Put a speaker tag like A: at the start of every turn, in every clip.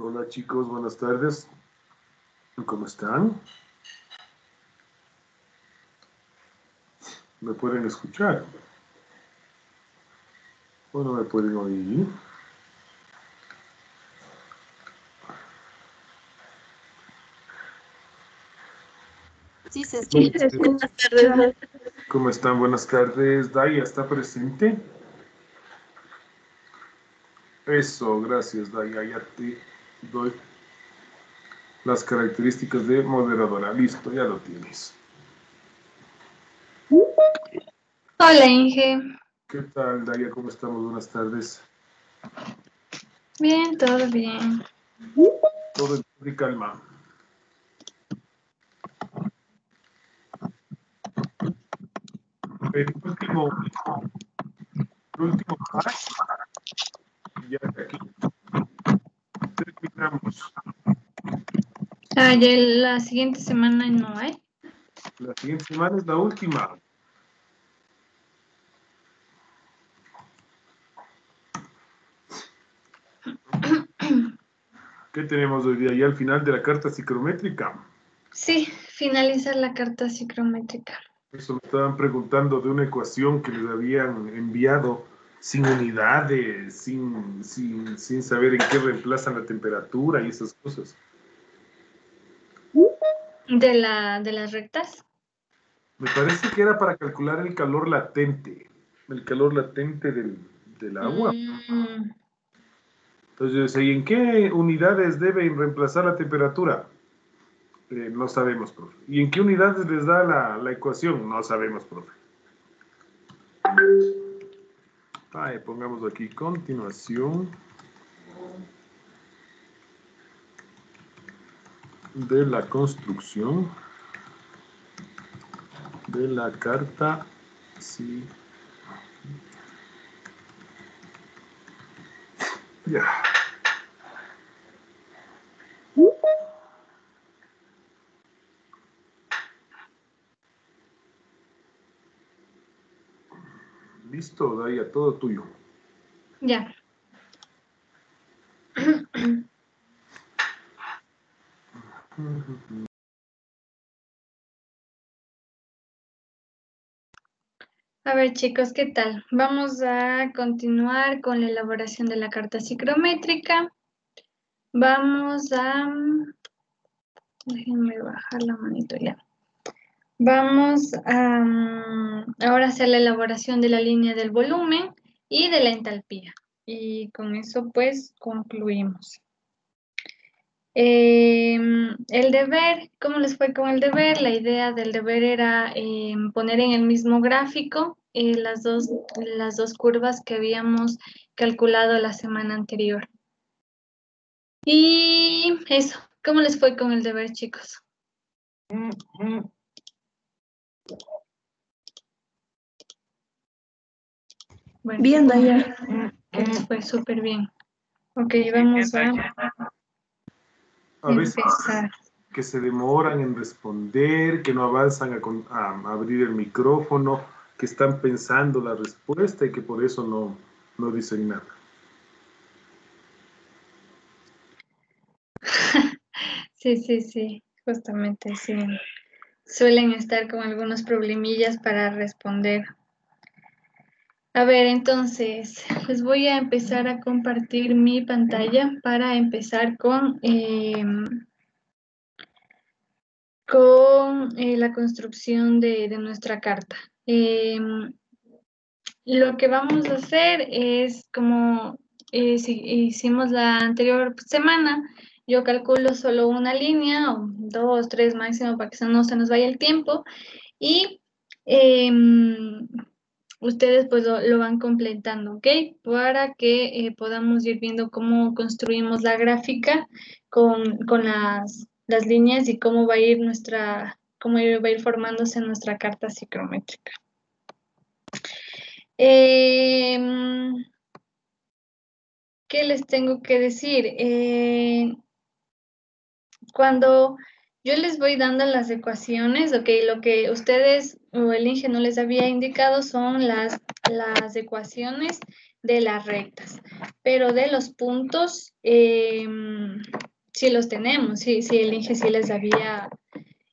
A: Hola chicos, buenas tardes. ¿Cómo están? ¿Me pueden escuchar? ¿O no me pueden oír?
B: Sí, se escucha. Buenas tardes.
A: ¿Cómo están? Buenas tardes. Daya, ¿está presente? Eso, gracias Daya. Ya te doy las características de moderadora. Listo, ya lo tienes.
B: Hola Inge.
A: ¿Qué tal, Daya? ¿Cómo estamos? Buenas tardes.
B: Bien, todo bien.
A: Todo en calma. El último, el último ya de aquí
B: Ah, la siguiente semana no hay.
A: La siguiente semana es la última. ¿Qué tenemos hoy día? Ya al final de la carta psicométrica.
B: Sí, finalizar la carta psicométrica.
A: Eso me estaban preguntando de una ecuación que les habían enviado sin unidades, sin, sin, sin saber en qué reemplazan la temperatura y esas cosas.
B: ¿De, la, de las rectas?
A: Me parece que era para calcular el calor latente, el calor latente del, del agua.
B: Mm,
A: Entonces, ¿y en qué unidades deben reemplazar la temperatura? Eh, no sabemos, profe. ¿Y en qué unidades les da la, la ecuación? No sabemos, profe. Ahí, pongamos aquí continuación de la construcción de la carta. Sí. Ya. Listo, Daya, todo tuyo.
B: ya. A ver chicos, ¿qué tal? Vamos a continuar con la elaboración de la carta psicométrica. Vamos a... Déjenme bajar la manito ya. Vamos a mm, ahora hacer la elaboración de la línea del volumen y de la entalpía. Y con eso pues concluimos. Em, el deber, ¿cómo les fue con el deber? La idea del deber era em, poner en el mismo gráfico eh, las, dos, las dos curvas que habíamos calculado la semana anterior. Y eso, ¿cómo les fue con el deber, chicos? Bueno,
C: Bien, Daya.
B: que les fue súper bien. Ok, vamos a
A: A veces
B: empezar.
A: que se demoran en responder, que no avanzan a, con- a abrir el micrófono, que están pensando la respuesta y que por eso no, no dicen nada.
B: Sí, sí, sí, justamente sí. Suelen estar con algunos problemillas para responder. A ver, entonces, les voy a empezar a compartir mi pantalla para empezar con, em, con eh, la construcción de, de nuestra carta. Em, lo que vamos a hacer es como eh, si hicimos la anterior semana, yo calculo solo una línea, o dos, tres máximo, para que no se nos vaya el tiempo. Y em, ustedes pues lo, lo van completando, ¿ok? Para que eh, podamos ir viendo cómo construimos la gráfica con, con las, las líneas y cómo va a ir nuestra, cómo va a ir formándose nuestra carta psicométrica. Em, ¿qué les tengo que decir? Eh, cuando yo les voy dando las ecuaciones, ok, lo que ustedes o el Inge no les había indicado son las, las ecuaciones de las rectas. pero de los puntos em, sí los tenemos, sí, el INGE sí les había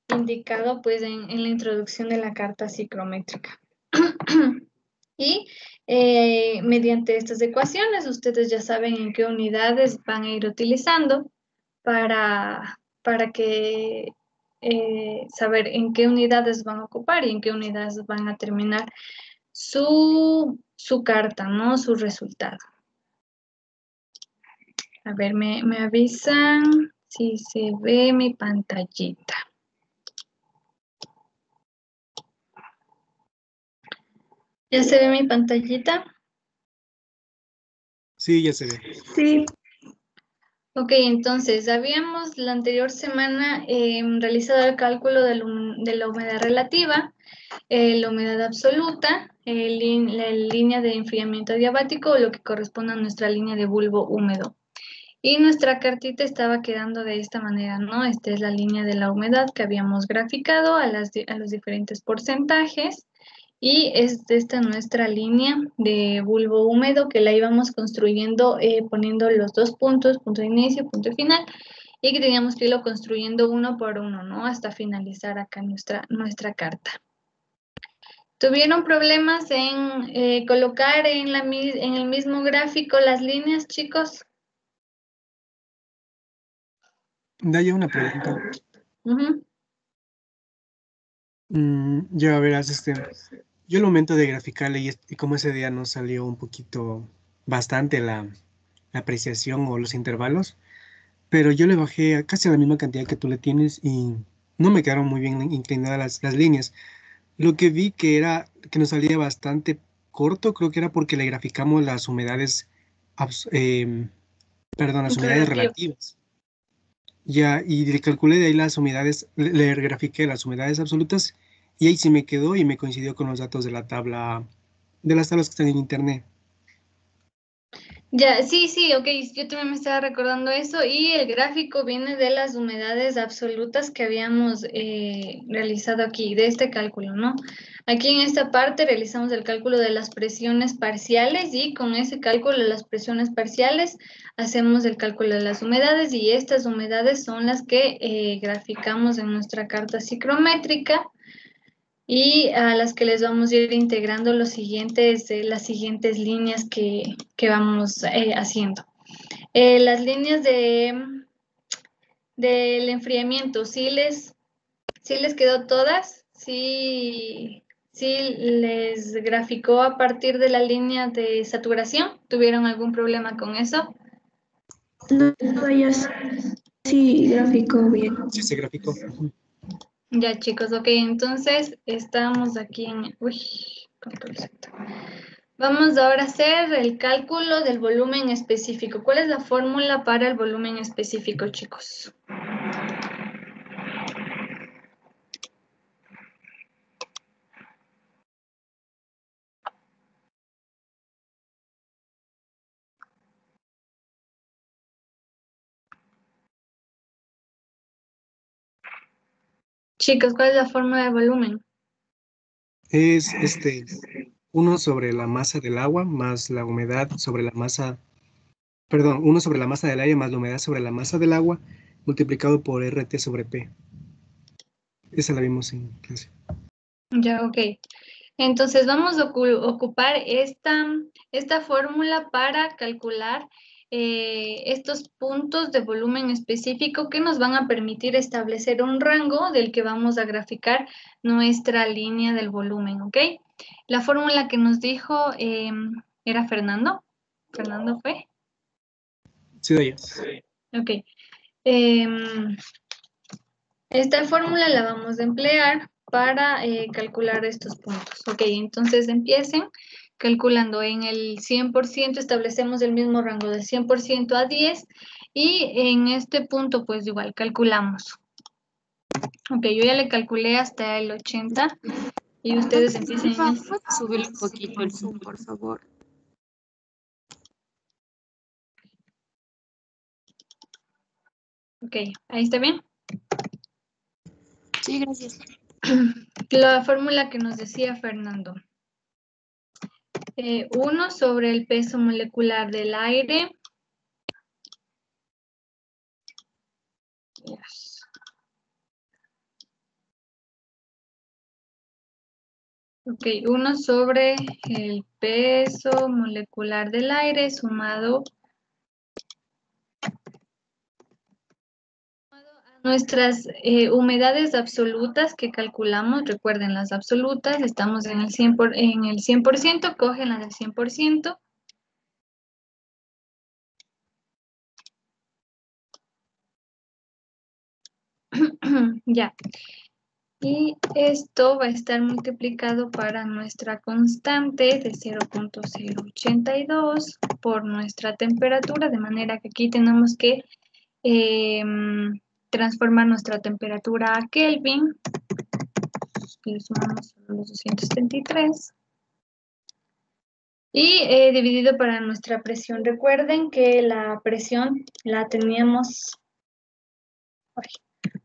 B: indicado pues en, la introducción de la carta psicométrica. y eh, mediante estas ecuaciones ustedes ya saben en qué unidades van a ir utilizando para, para que eh, saber en qué unidades van a ocupar y en qué unidades van a terminar su, su carta, ¿no? Su resultado. A ver, me, me avisan si se ve mi pantallita. ¿Ya se ve mi pantallita?
C: Sí, ya se ve.
B: Sí. Ok, entonces, habíamos la anterior semana em, realizado el cálculo de, la humedad relativa, eh, la humedad absoluta, la línea de enfriamiento diabático, lo que corresponde a nuestra línea de bulbo húmedo. Y nuestra cartita estaba quedando de esta manera, ¿no? Esta es la línea de la humedad que habíamos graficado a los diferentes porcentajes. Y es esta nuestra línea de bulbo húmedo que la íbamos construyendo eh, poniendo los dos puntos, punto de inicio, punto de final, y que teníamos que irlo construyendo uno por uno, ¿no? Hasta finalizar acá nuestra, nuestra carta. ¿Tuvieron problemas en eh, colocar en, la, en el mismo gráfico las líneas, chicos?
C: Daya una pregunta. Mm, ya verás, este, yo el momento de graficarle y, como ese día nos salió un poquito bastante la, apreciación o los intervalos, pero yo le bajé a casi la misma cantidad que tú le tienes y no me quedaron muy bien inclinadas las, líneas. Lo que vi que era que nos salía bastante corto, creo que era porque le graficamos las humedades, em, perdón, las humedades relativas. Ya, y le calculé de ahí las humedades, le grafiqué las humedades absolutas y ahí sí me quedó y me coincidió con los datos de la tabla, de las tablas que están en internet.
B: Ya, sí, sí, ok, yo también me estaba recordando eso y el gráfico viene de las humedades absolutas que habíamos eh, realizado aquí, de este cálculo, ¿no? Aquí en esta parte realizamos el cálculo de las presiones parciales y con ese cálculo de las presiones parciales hacemos el cálculo de las humedades y estas humedades son las que eh, graficamos en nuestra carta psicrométrica y a las que les vamos a ir integrando los siguientes, eh, las siguientes líneas que, vamos eh, haciendo. Eh, las líneas de del enfriamiento, ¿sí les, ¿sí les quedó todas? ¿Sí, ¿Sí les graficó a partir de la línea de saturación? ¿Tuvieron algún problema con eso?
D: No, ya sí graficó bien.
C: Sí, se graficó.
B: Ya chicos, ok, entonces estamos aquí en... Uy, Vamos ahora a hacer el cálculo del volumen específico. ¿Cuál es la fórmula para el volumen específico, chicos? Chicos, ¿cuál es la forma de volumen?
C: Es este 1 sobre la masa del agua más la humedad sobre la masa, perdón, 1 sobre la masa del aire más la humedad sobre la masa del agua multiplicado por RT sobre P. Esa la vimos en clase.
B: Ya, ok. Entonces vamos a ocupar esta, esta fórmula para calcular eh, estos puntos de volumen específico que nos van a permitir establecer un rango del que vamos a graficar nuestra línea del volumen, ¿ok? La fórmula que nos dijo em, era Fernando. ¿Fernando fue?
C: Sí, doy.
B: Ok. Em, esta fórmula la vamos a emplear para eh, calcular estos puntos. Ok, entonces empiecen calculando en el 100% establecemos el mismo rango de 100% a 10 y en este punto pues igual calculamos. Ok, yo ya le calculé hasta el 80 y ustedes empiecen
D: subir un poquito el zoom, por favor?
B: Ok, ahí está bien.
D: Sí, gracias.
B: La fórmula que nos decía Fernando. Eh, 1 sobre el peso molecular del aire. Yes. Ok, 1 sobre el peso molecular del aire sumado Nuestras eh, humedades absolutas que calculamos, recuerden las absolutas, estamos en el 100%, por, en el 100% cogen las del 100%. ya. Y esto va a estar multiplicado para nuestra constante de 0.082 por nuestra temperatura, de manera que aquí tenemos que... Eh, transformar nuestra temperatura a Kelvin. Le sumamos los 273. Y eh, dividido para nuestra presión. Recuerden que la presión la teníamos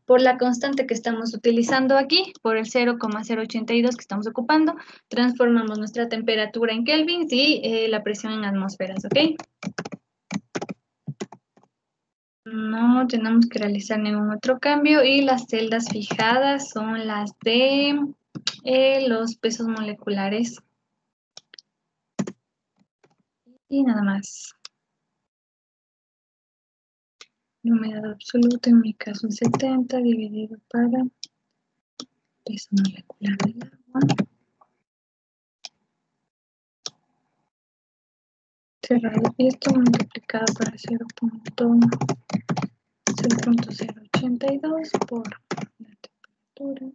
B: por la constante que estamos utilizando aquí, por el 0,082 que estamos ocupando, transformamos nuestra temperatura en Kelvin y eh, la presión en atmósferas, ¿ok? No tenemos que realizar ningún otro cambio y las celdas fijadas son las de eh, los pesos moleculares. Y nada más. Humedad absoluta, en mi caso 70, dividido para peso molecular del agua. Cerrado y esto multiplicado 0.1. 0.082 por la temperatura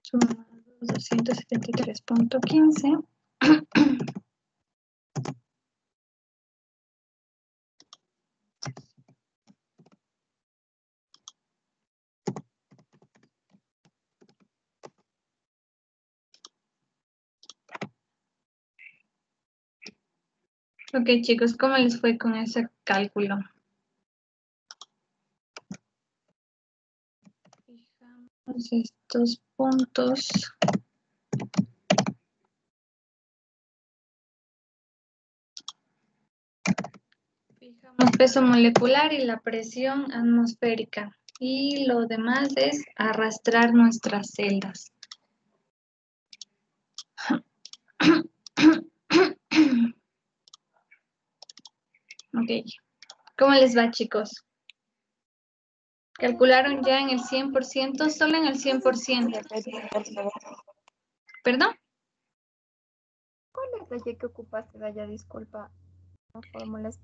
B: sumado 273.15 Ok chicos, ¿cómo les fue con ese cálculo? estos puntos. Fijamos peso molecular y la presión atmosférica. Y lo demás es arrastrar nuestras celdas. Ok. ¿Cómo les va, chicos? ¿Calcularon ya en el 100%? Solo en el 100%. ¿Perdón?
E: ¿Cuál es la que ocupaste, Daya? Disculpa.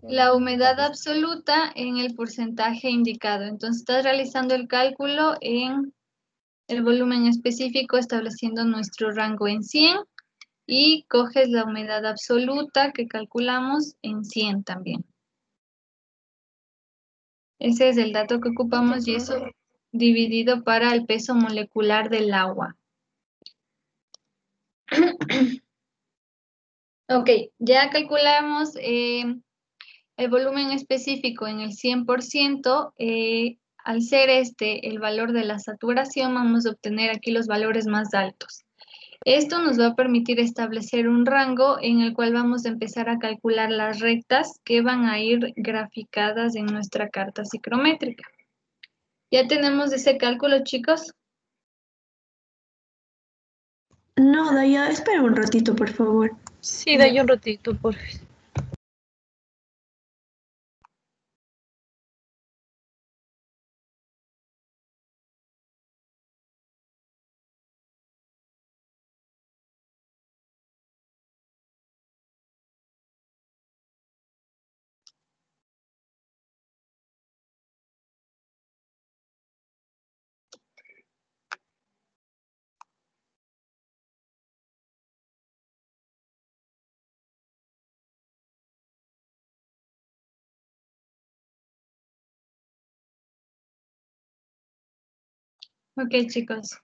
B: La humedad absoluta en el porcentaje indicado. Entonces, estás realizando el cálculo en el volumen específico, estableciendo nuestro rango en 100 y coges la humedad absoluta que calculamos en 100 también. Ese es el dato que ocupamos y eso dividido para el peso molecular del agua. ok, ya calculamos eh, el volumen específico en el 100%. Eh, al ser este el valor de la saturación, vamos a obtener aquí los valores más altos. Esto nos va a permitir establecer un rango en el cual vamos a empezar a calcular las rectas que van a ir graficadas en nuestra carta psicométrica. ¿Ya tenemos ese cálculo, chicos?
D: No, Daya, espera un ratito, por favor.
F: Sí, Daya, un ratito, por favor.
B: Ok, chicos.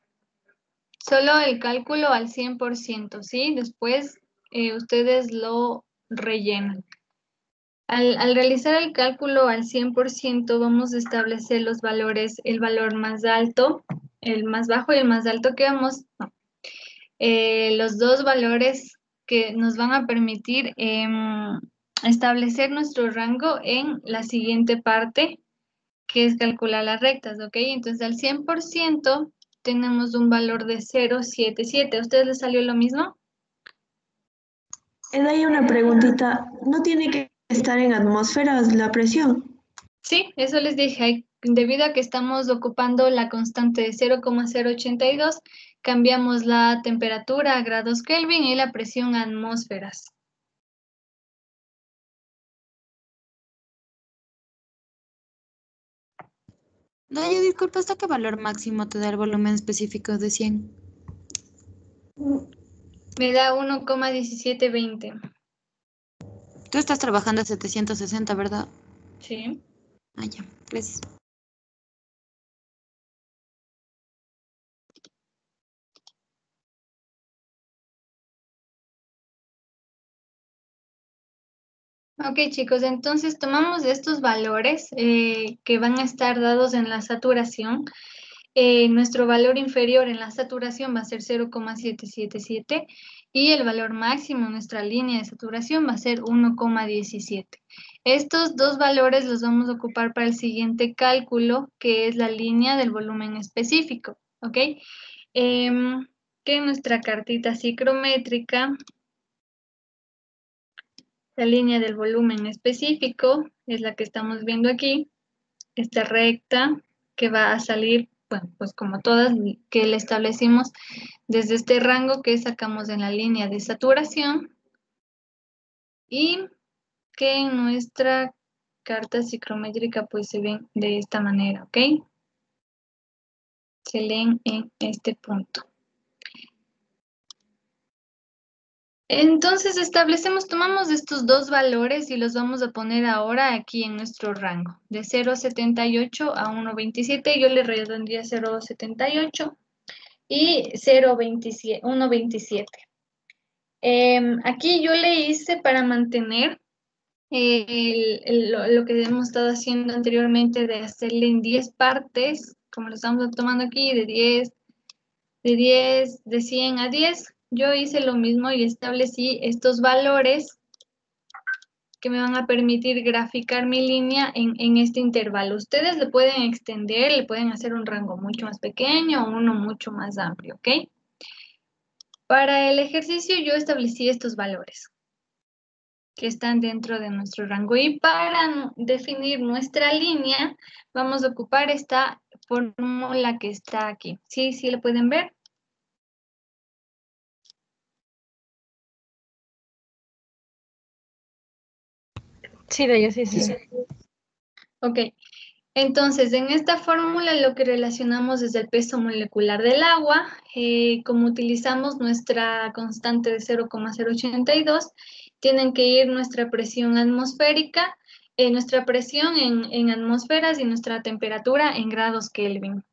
B: Solo el cálculo al 100%, ¿sí? Después eh, ustedes lo rellenan. Al, al, realizar el cálculo al 100%, vamos a establecer los valores, el valor más alto, el más bajo y el más alto que vamos, no. Eh, los dos valores que nos van a permitir em, establecer nuestro rango en la siguiente parte, que es calcular las rectas, ¿ok? Entonces, al 100% tenemos un valor de 0,77. ¿A ustedes les salió lo mismo?
D: Eh, Hay una preguntita. ¿No tiene que estar en atmósferas la presión?
B: Sí, eso les dije. Debido a que estamos ocupando la constante de 0,082, cambiamos la temperatura a grados Kelvin y la presión a atmósferas.
G: Daya, disculpa, ¿hasta qué valor máximo te da el volumen específico de 100?
B: Me da 1,1720.
G: Tú estás trabajando a 760, ¿verdad?
B: Sí.
G: Ah, ya, gracias.
B: Ok, chicos, entonces tomamos estos valores eh, que van a estar dados en la saturación. Eh, nuestro valor inferior en la saturación va a ser 0,777 y el valor máximo en nuestra línea de saturación va a ser 1,17. Estos dos valores los vamos a ocupar para el siguiente cálculo, que es la línea del volumen específico, ¿ok? Em, que nuestra cartita psicrométrica la línea del volumen específico es la que estamos viendo aquí. Esta recta que va a salir, bueno, pues como todas que le establecimos desde este rango que sacamos en la línea de saturación y que en nuestra carta psicrométrica pues se ven de esta manera, ¿ok? Se leen en este punto. Entonces establecemos, tomamos estos dos valores y los vamos a poner ahora aquí en nuestro rango, de 0,78 a 1,27. Yo le redondeé a 0,78 y 0,27, 1,27. Em, aquí yo le hice para mantener eh, el- el- lo, lo que hemos estado haciendo anteriormente de hacerle en 10 partes, como lo estamos tomando aquí, de 10, de 10, de 100 a 10. Yo hice lo mismo y establecí estos valores que me van a permitir graficar mi línea en, este intervalo. Ustedes le pueden extender, le pueden hacer un rango mucho más pequeño o uno mucho más amplio, ¿ok? Para el ejercicio yo establecí estos valores que están dentro de nuestro rango y para definir nuestra línea vamos a ocupar esta fórmula que está aquí. ¿Sí? ¿Sí lo pueden ver?
F: Sí, Daya, sí, sí. sí.
B: Ok, entonces en esta fórmula lo que relacionamos es el peso molecular del agua. eh, como utilizamos nuestra constante de 0,082, tienen que ir nuestra presión atmosférica, eh, nuestra presión en, en atmósferas y nuestra temperatura en grados Kelvin.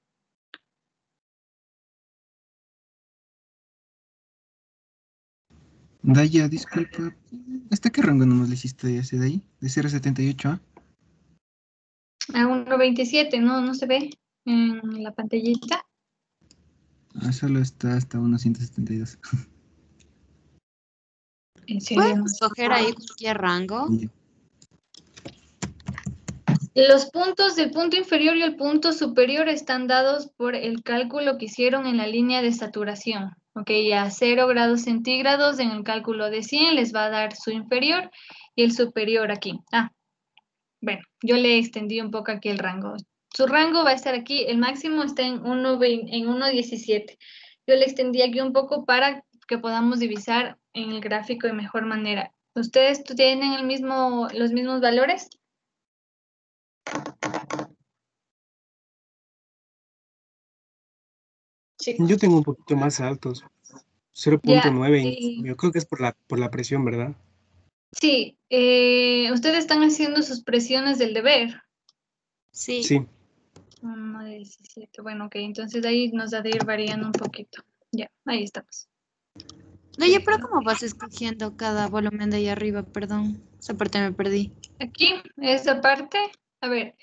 H: Daya, disculpa. ¿Hasta qué rango nomás le hiciste ese de ahí? ¿De 078 a?
B: A 1,27, ¿no? ¿No se ve en la pantallita?
H: Ah, solo está hasta 172.
B: ¿En serio?
G: ¿Puedes escoger ahí cualquier rango?
B: Los puntos del punto inferior y el punto superior están dados por el cálculo que hicieron en la línea de saturación. Ok, a 0 grados centígrados en el cálculo de 100 les va a dar su inferior y el superior aquí. Ah, bueno, yo le extendí un poco aquí el rango. Su rango va a estar aquí, el máximo está en 1.20 en 1.17. Yo le extendí aquí un poco para que podamos divisar en el gráfico de mejor manera. ¿Ustedes tienen el mismo, los mismos valores?
C: Yo tengo un poquito más altos. 0.9.
B: sí.
C: Yo creo que es por la, por la presión, ¿verdad?
B: Sí, eh, ustedes están haciendo sus presiones del deber.
G: Sí.
C: Sí.
B: 17. Bueno, ok, entonces ahí nos ha de ir variando un poquito. Ya, ahí estamos.
G: Daya, pero ¿cómo vas escogiendo cada volumen de ahí arriba? Perdón, esa parte me perdí.
B: Aquí, esa parte, a ver,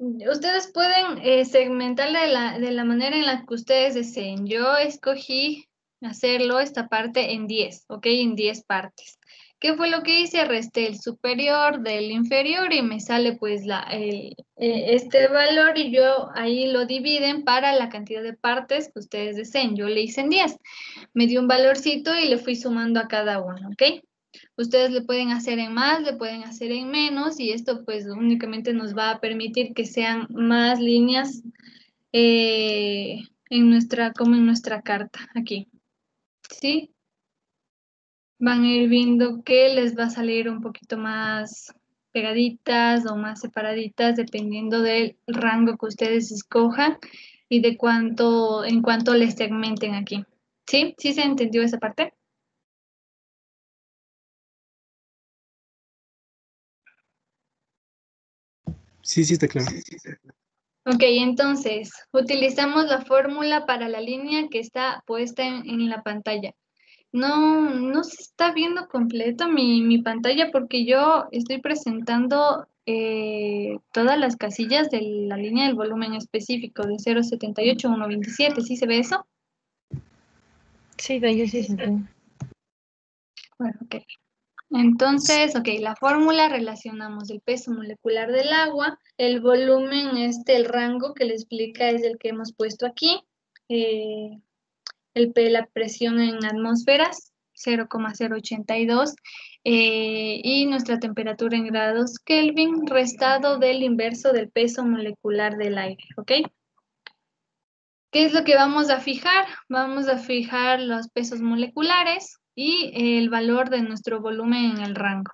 B: ustedes pueden eh, segmentarla de la, de la manera en la que ustedes deseen. Yo escogí hacerlo esta parte en 10, ¿ok? En 10 partes. ¿Qué fue lo que hice? Resté el superior del inferior y me sale pues la, eh, este valor y yo ahí lo dividen para la cantidad de partes que ustedes deseen. Yo le hice en 10. Me dio un valorcito y le fui sumando a cada uno, ¿ok? Ustedes le pueden hacer en más, le pueden hacer en menos y esto pues únicamente nos va a permitir que sean más líneas eh, en nuestra, como en nuestra carta aquí. ¿Sí? Van a ir viendo que les va a salir un poquito más pegaditas o más separaditas dependiendo del rango que ustedes escojan y de cuánto, en cuánto les segmenten aquí. ¿Sí? ¿Sí se entendió esa parte?
C: Sí, sí, está claro.
B: Ok, entonces utilizamos la fórmula para la línea que está puesta en, en la pantalla. No, no se está viendo completo mi, mi pantalla porque yo estoy presentando eh, todas las casillas de la línea del volumen específico de 078 a 127. ¿Sí se ve eso?
F: Sí, de ellos sí se ve.
B: Bueno, ok. Entonces, ok, la fórmula relacionamos el peso molecular del agua, el volumen, este, el rango que le explica es el que hemos puesto aquí, eh, el, P- la presión en atmósferas, 0,082, eh, y nuestra temperatura en grados Kelvin, restado del inverso del peso molecular del aire, ¿ok? ¿Qué es lo que vamos a fijar? Vamos a fijar los pesos moleculares y el valor de nuestro volumen en el rango.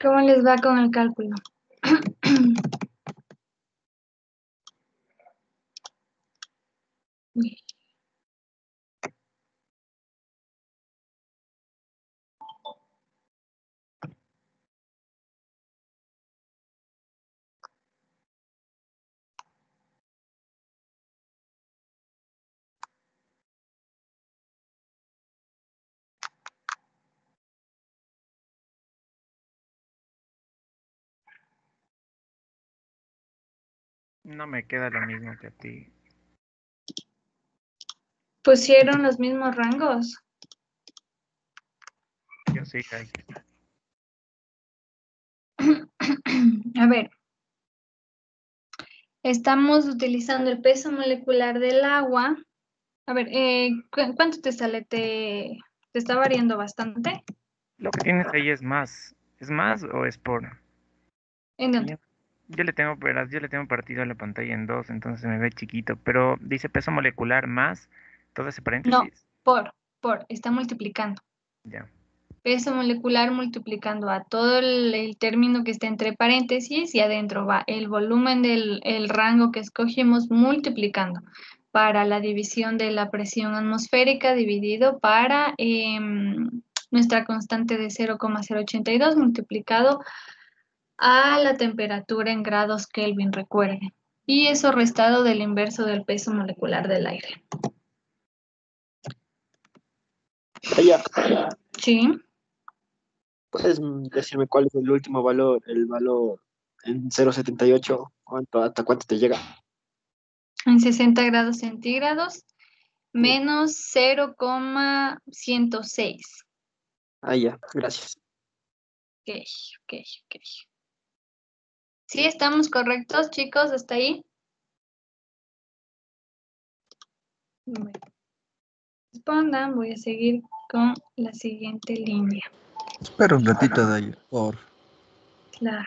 B: ¿Cómo les va con el cálculo?
I: No me queda lo mismo que a ti.
B: Pusieron los mismos rangos.
I: Yo sí, ahí.
B: A ver. Estamos utilizando el peso molecular del agua. A ver, eh, ¿cu- ¿cuánto te sale? ¿Te, te está variando bastante?
I: Lo que tienes ahí es más. ¿Es más o es por...?
B: ¿En dónde?
I: Yo le tengo, verás, yo le tengo partido a la pantalla en dos, entonces me ve chiquito. Pero dice peso molecular más, todo ese paréntesis.
B: No, por, por, está multiplicando.
I: Ya.
B: Peso molecular multiplicando a todo el, el término que está entre paréntesis y adentro va el volumen del el rango que escogimos multiplicando para la división de la presión atmosférica dividido para em, nuestra constante de 0,082 multiplicado a la temperatura en grados Kelvin, recuerden. Y eso restado del inverso del peso molecular del aire.
J: Ya,
B: ¿Sí?
J: ¿puedes decirme cuál es el último valor, el valor en 0.78? ¿Cuánto, hasta cuánto te llega?
B: En 60 grados centígrados menos 0,106.
J: Ah, ya, gracias.
B: Ok, ok, ok. ¿Sí estamos correctos, chicos? ¿Hasta ahí? Bueno. Respondan, voy a seguir con la siguiente línea.
H: Espera un ratito, Daya, por.
B: Claro.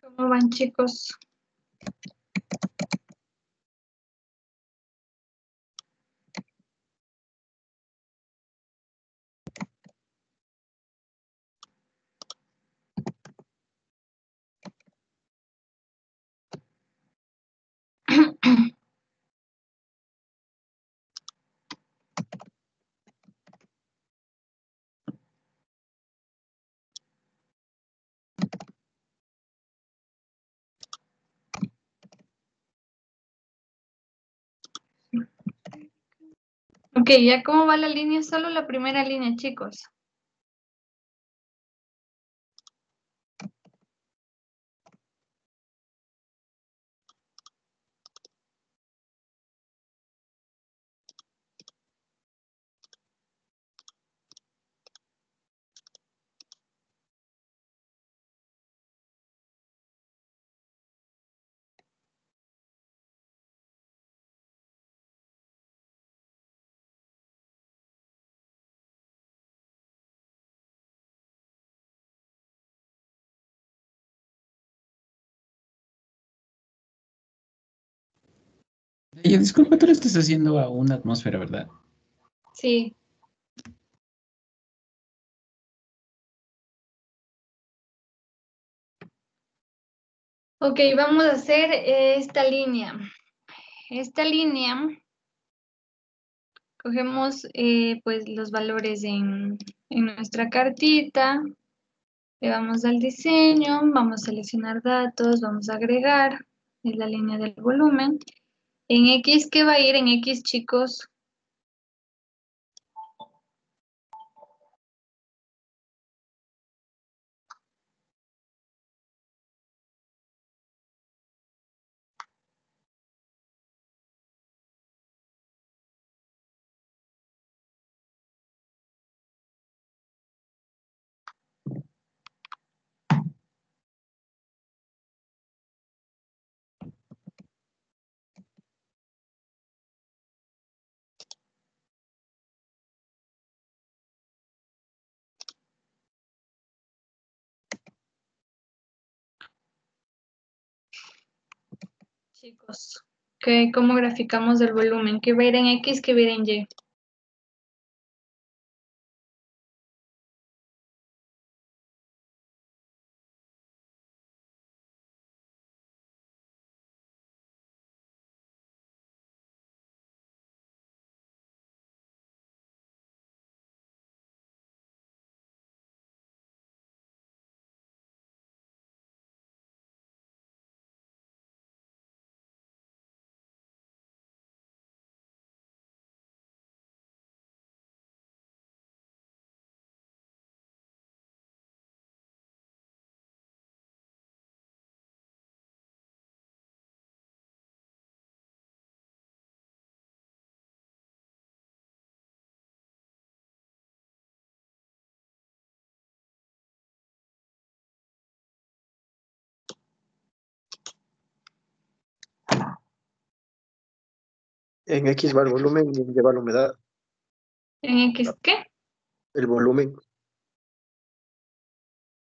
B: ¿Cómo van, chicos? Ok, ¿ya cómo va la línea? Solo la primera línea, chicos.
K: Oye, disculpa, tú le estás haciendo a una atmósfera, ¿verdad?
B: Sí. Ok, vamos a hacer esta línea. Esta línea, cogemos eh, pues los valores en, en nuestra cartita, le vamos al diseño, vamos a seleccionar datos, vamos a agregar, es la línea del volumen. En X, ¿qué va a ir en X, chicos? Chicos, ¿qué, ¿cómo graficamos el volumen? ¿Qué va a ir en X, qué va a ir en Y?
J: En X va el volumen y en Y va la humedad.
B: ¿En X qué?
J: El volumen,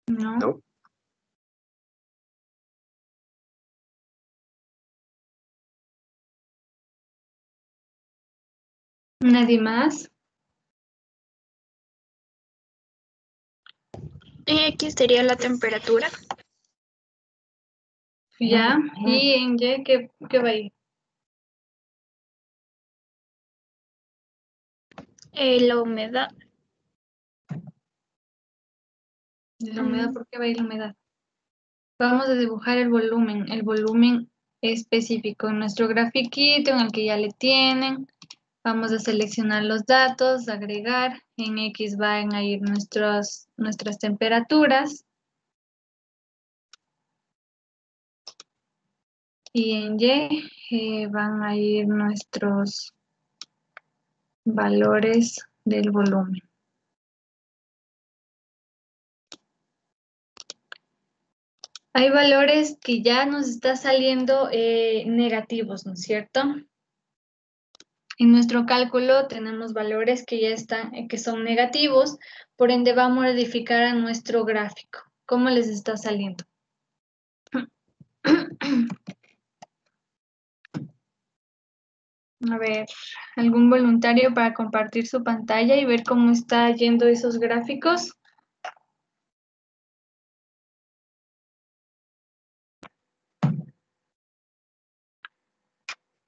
B: No.
J: ¿no?
B: ¿Nadie más?
E: En X sería la temperatura.
B: Ya. ¿Y en Y qué, qué va a
E: Eh, la humedad.
B: La humedad, ¿por qué va a ir la humedad? Vamos a dibujar el volumen, el volumen específico en nuestro grafiquito en el que ya le tienen. Vamos a seleccionar los datos, agregar. En X van a ir nuestros, nuestras temperaturas. Y en Y eh, van a ir nuestros valores del volumen. Hay valores que ya nos está saliendo eh, negativos, ¿no es cierto? En nuestro cálculo tenemos valores que ya están, eh, que son negativos, por ende vamos a modificar a nuestro gráfico. ¿Cómo les está saliendo? A ver, ¿algún voluntario para compartir su pantalla y ver cómo está yendo esos gráficos?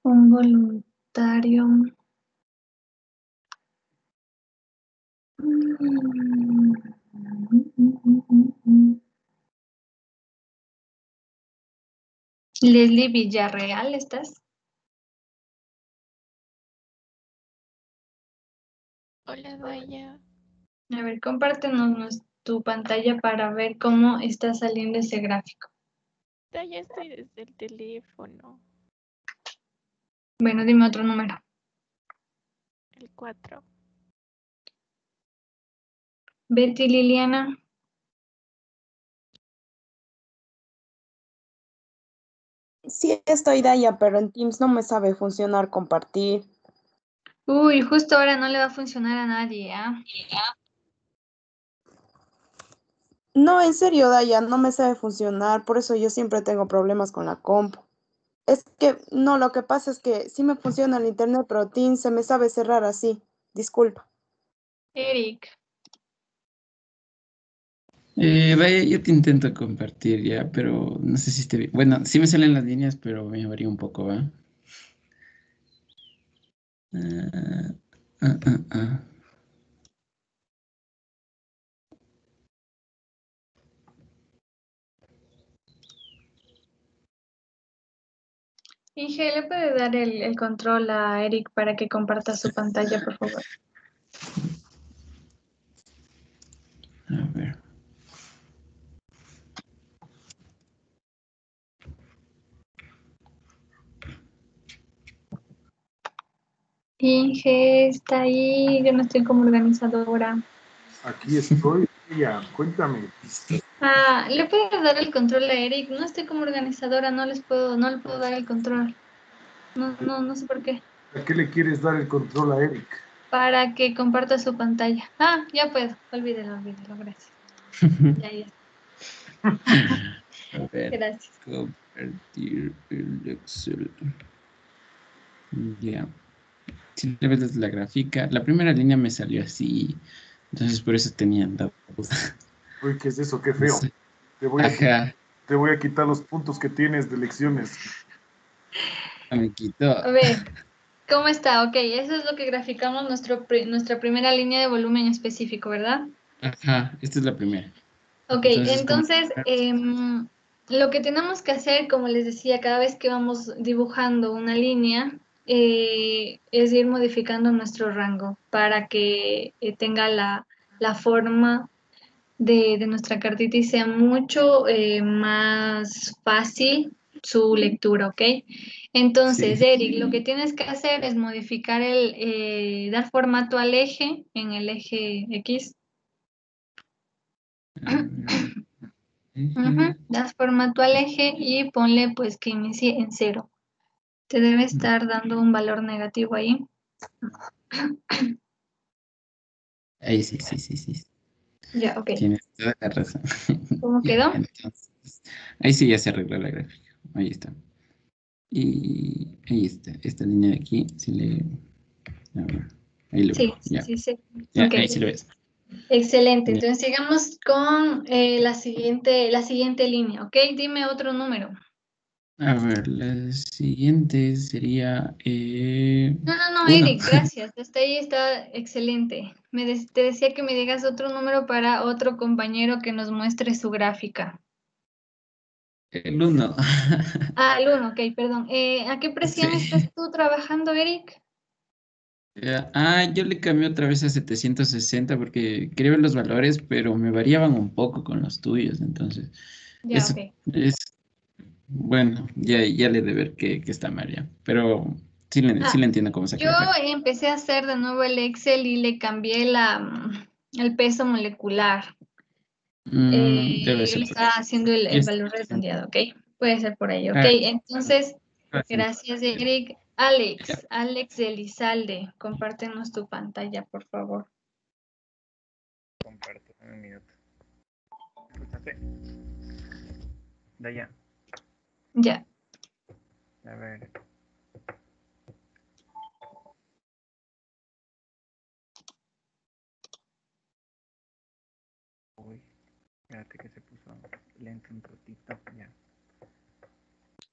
B: Un voluntario. Leslie Villarreal, ¿estás?
E: Hola, Daya.
B: A ver, compártenos nos- tu pantalla para ver cómo está saliendo ese gráfico.
E: Daya, estoy desde el teléfono.
B: Bueno, dime otro número.
E: El 4.
B: Betty Liliana.
L: Sí, estoy Daya, pero en Teams no me sabe funcionar compartir.
B: Uy, justo ahora no le va a funcionar a nadie, ¿ah?
L: No, en serio, Daya, no me sabe funcionar, por eso yo siempre tengo problemas con la compu. Es que, no, lo que pasa es que sí me funciona el internet, pero Teams se me sabe cerrar así. Disculpa.
B: Eric.
K: Eh, vaya, yo te intento compartir ya, pero no sé si esté bien. Bueno, sí me salen las líneas, pero me varía un poco, ¿va? Ah, ah.
B: Inge, ¿le puede dar el, el control a Eric para que comparta su pantalla, por favor?
K: A ver.
B: Inge está ahí, yo no estoy como organizadora.
A: Aquí estoy. Ya, cuéntame.
B: Ah, ¿le puedes dar el control a Eric? No estoy como organizadora, no les puedo, no le puedo dar el control. No, no, no sé por qué.
A: ¿A qué le quieres dar el control a Eric?
B: Para que comparta su pantalla. Ah, ya puedo. Olvídelo, olvídelo, gracias. Ya, ya.
K: A ver,
B: Gracias.
K: compartir el Excel. Ya. Le ves desde la gráfica, la primera línea me salió así, entonces por eso tenía la.
A: Uy, ¿qué es eso? Qué feo. Te voy, a,
K: Ajá,
A: te voy a quitar los puntos que tienes de lecciones.
K: me quitó.
B: A ver, ¿cómo está? Ok, eso es lo que graficamos nuestro, nuestra primera línea de volumen específico, ¿verdad?
K: Ajá, esta es la primera.
B: Ok,
K: Entonces,
B: em, lo que tenemos que hacer, como les decía, cada vez que vamos dibujando una línea, eh, es ir modificando nuestro rango para que eh, tenga la, la forma de, de nuestra cartita y sea mucho eh, más fácil su lectura, ¿ok? Entonces,
K: Sí.
B: Eric, lo que tienes que hacer es modificar el, dar formato al eje en el eje X. Ujú, Das formato al eje y ponle pues que inicie en cero. Te debe estar dando un valor negativo ahí.
K: Ahí sí, sí, sí, sí.
B: Ya, ok.
K: Tienes toda la razón.
B: ¿Cómo quedó?
K: entonces, ahí sí ya se arregló la gráfica. Ahí está. Y ahí está. Esta línea de aquí, si le. ahí lo
B: Sí,
K: veo,
B: sí,
K: ya.
B: sí, sí.
K: Ya, ahí sí lo ves.
B: Excelente. Entonces sigamos con eh, la siguiente, la siguiente línea, ¿ok? Dime otro número.
K: A ver, la siguiente sería. eh,
B: No, no, no. Eric, gracias. Hasta ahí está excelente. Me te decía que me digas otro número para otro compañero que nos muestre su gráfica.
K: El 1.
B: Ah, el 1, ok, perdón. Eh, ¿a qué presión
K: Sí.
B: estás tú trabajando, Eric?
K: Ah, yo le cambié otra vez a 760 porque quería ver los valores, pero me variaban un poco con los tuyos. Entonces,
B: Ya,
K: es- bueno, ya, ya le he de ver que, que está mal ya. Pero sí le,
B: Ah,
K: sí le entiendo cómo se
B: Yo empecé a hacer de nuevo el Excel y le cambié la, mm, el peso molecular. Eh,
K: Mm, debe
B: yo
K: ser
B: le estaba haciendo el, el
K: Es-
B: valor redondeado, ¿ok? Puede ser por ahí, ¿ok?
K: Ah.
B: Entonces,
K: Ah,
B: gracias, Eric. Alex, Alex Elizalde, compártenos tu pantalla, por favor.
I: Comparto, un minuto. ¿Escuchaste? De allá.
B: Ya.
I: A ver. Uy, espérate que se puso lento un ratito. Ya.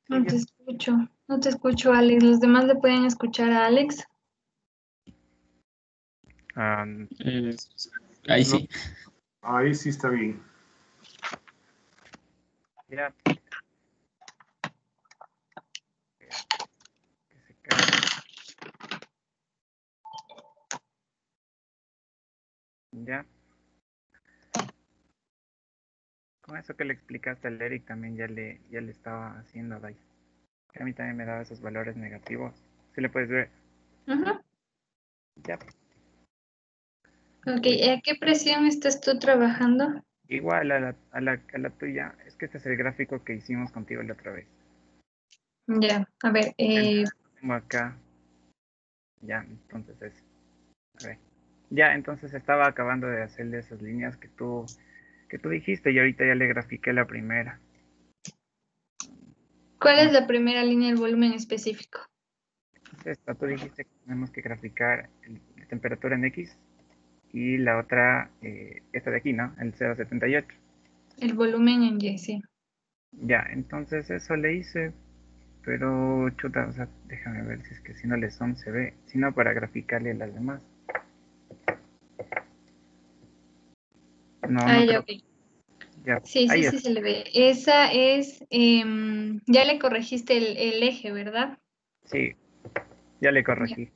B: No te escucho, no te escucho, Alex. ¿Los demás le pueden escuchar a Alex?
I: Ah,
K: Eh, ahí sí.
A: Ahí sí está bien.
I: ya. Que se cargue. Ya. Con eso que le explicaste al Eric también ya le, ya le estaba haciendo. Que a mí también me daba esos valores negativos. Si le puedes ver. Ya.
B: Ok, ¿a qué presión estás tú trabajando?
I: Igual a la, a la, a la tuya. Es que este es el gráfico que hicimos contigo la otra vez.
B: Ya, a ver, eh,
I: Tengo acá. Ya, entonces es. A ver. Ya, entonces estaba acabando de hacerle esas líneas que tú, que tú dijiste y ahorita ya le grafiqué la primera.
B: ¿cuál es la primera línea del volumen específico?
I: Esta, tú dijiste que tenemos que graficar la temperatura en X y la otra, eh, esta de aquí, ¿no? El 078.
B: El volumen en Y, sí.
I: Ya, entonces eso le hice, pero chuta, o sea, déjame ver si es que si no le son se ve, si no para graficarle las demás. No,
B: Ah,
I: no
B: ya, ok.
I: ya,
B: Sí, sí,
I: es.
B: sí, se le ve. Esa es, em, ya le corregiste el, el eje, ¿verdad?
I: Sí, ya le corregí.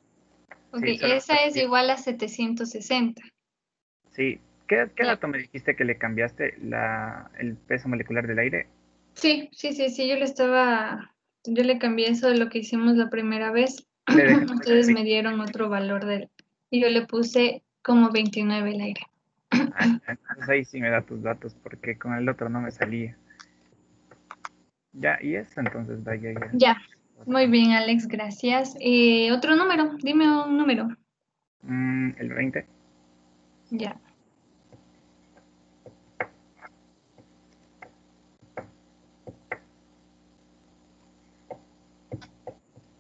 B: Ok,
I: Sí, solo
B: esa es igual a 760.
I: Sí, ¿qué, qué
B: Ya.
I: dato me dijiste que le cambiaste la, el peso molecular del aire?
B: Sí, sí, sí, sí, yo le estaba, yo le cambié eso de lo que hicimos la primera vez. Ustedes me dieron otro valor del, y yo le puse como 29 el aire.
I: Ah, entonces ahí sí me da tus datos porque con el otro no me salía. Ya, y eso entonces vaya ya.
B: Ya, muy bien, Alex, gracias. Eh, otro número, dime un número.
I: Mm, el 20.
B: Ya.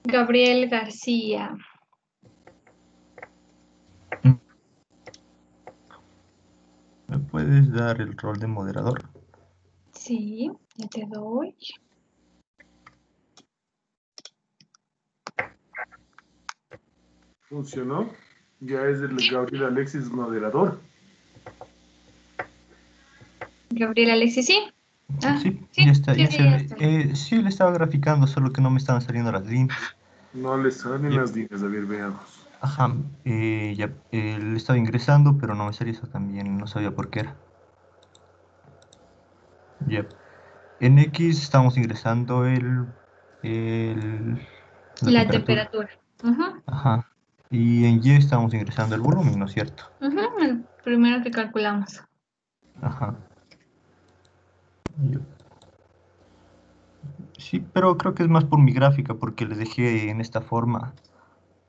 B: Gabriel García.
M: ¿Me puedes dar el rol de moderador?
B: Sí, ya te doy.
A: Funcionó. Ya es el Gabriel Alexis moderador.
B: Gabriel Alexis, sí. Ah,
M: Sí, ya está.
B: sí,
M: ya
B: sí,
M: se
B: ya
M: ve.
B: está.
M: Eh, sí, le estaba graficando, solo que no me estaban saliendo las líneas.
A: No le salen
M: Ya.
A: las líneas, a ver, veamos.
M: Ajá, eh, ya eh, le estaba ingresando, pero no me salía eso también, no sabía por qué era. Ya. En X estamos ingresando el, el
B: La temperatura. Ujú,
M: Ajá. Y en Y estamos ingresando el volumen, ¿no es cierto?
B: ujú, el primero que calculamos.
M: Ajá. Sí, pero creo que es más por mi gráfica, porque le dejé en esta forma,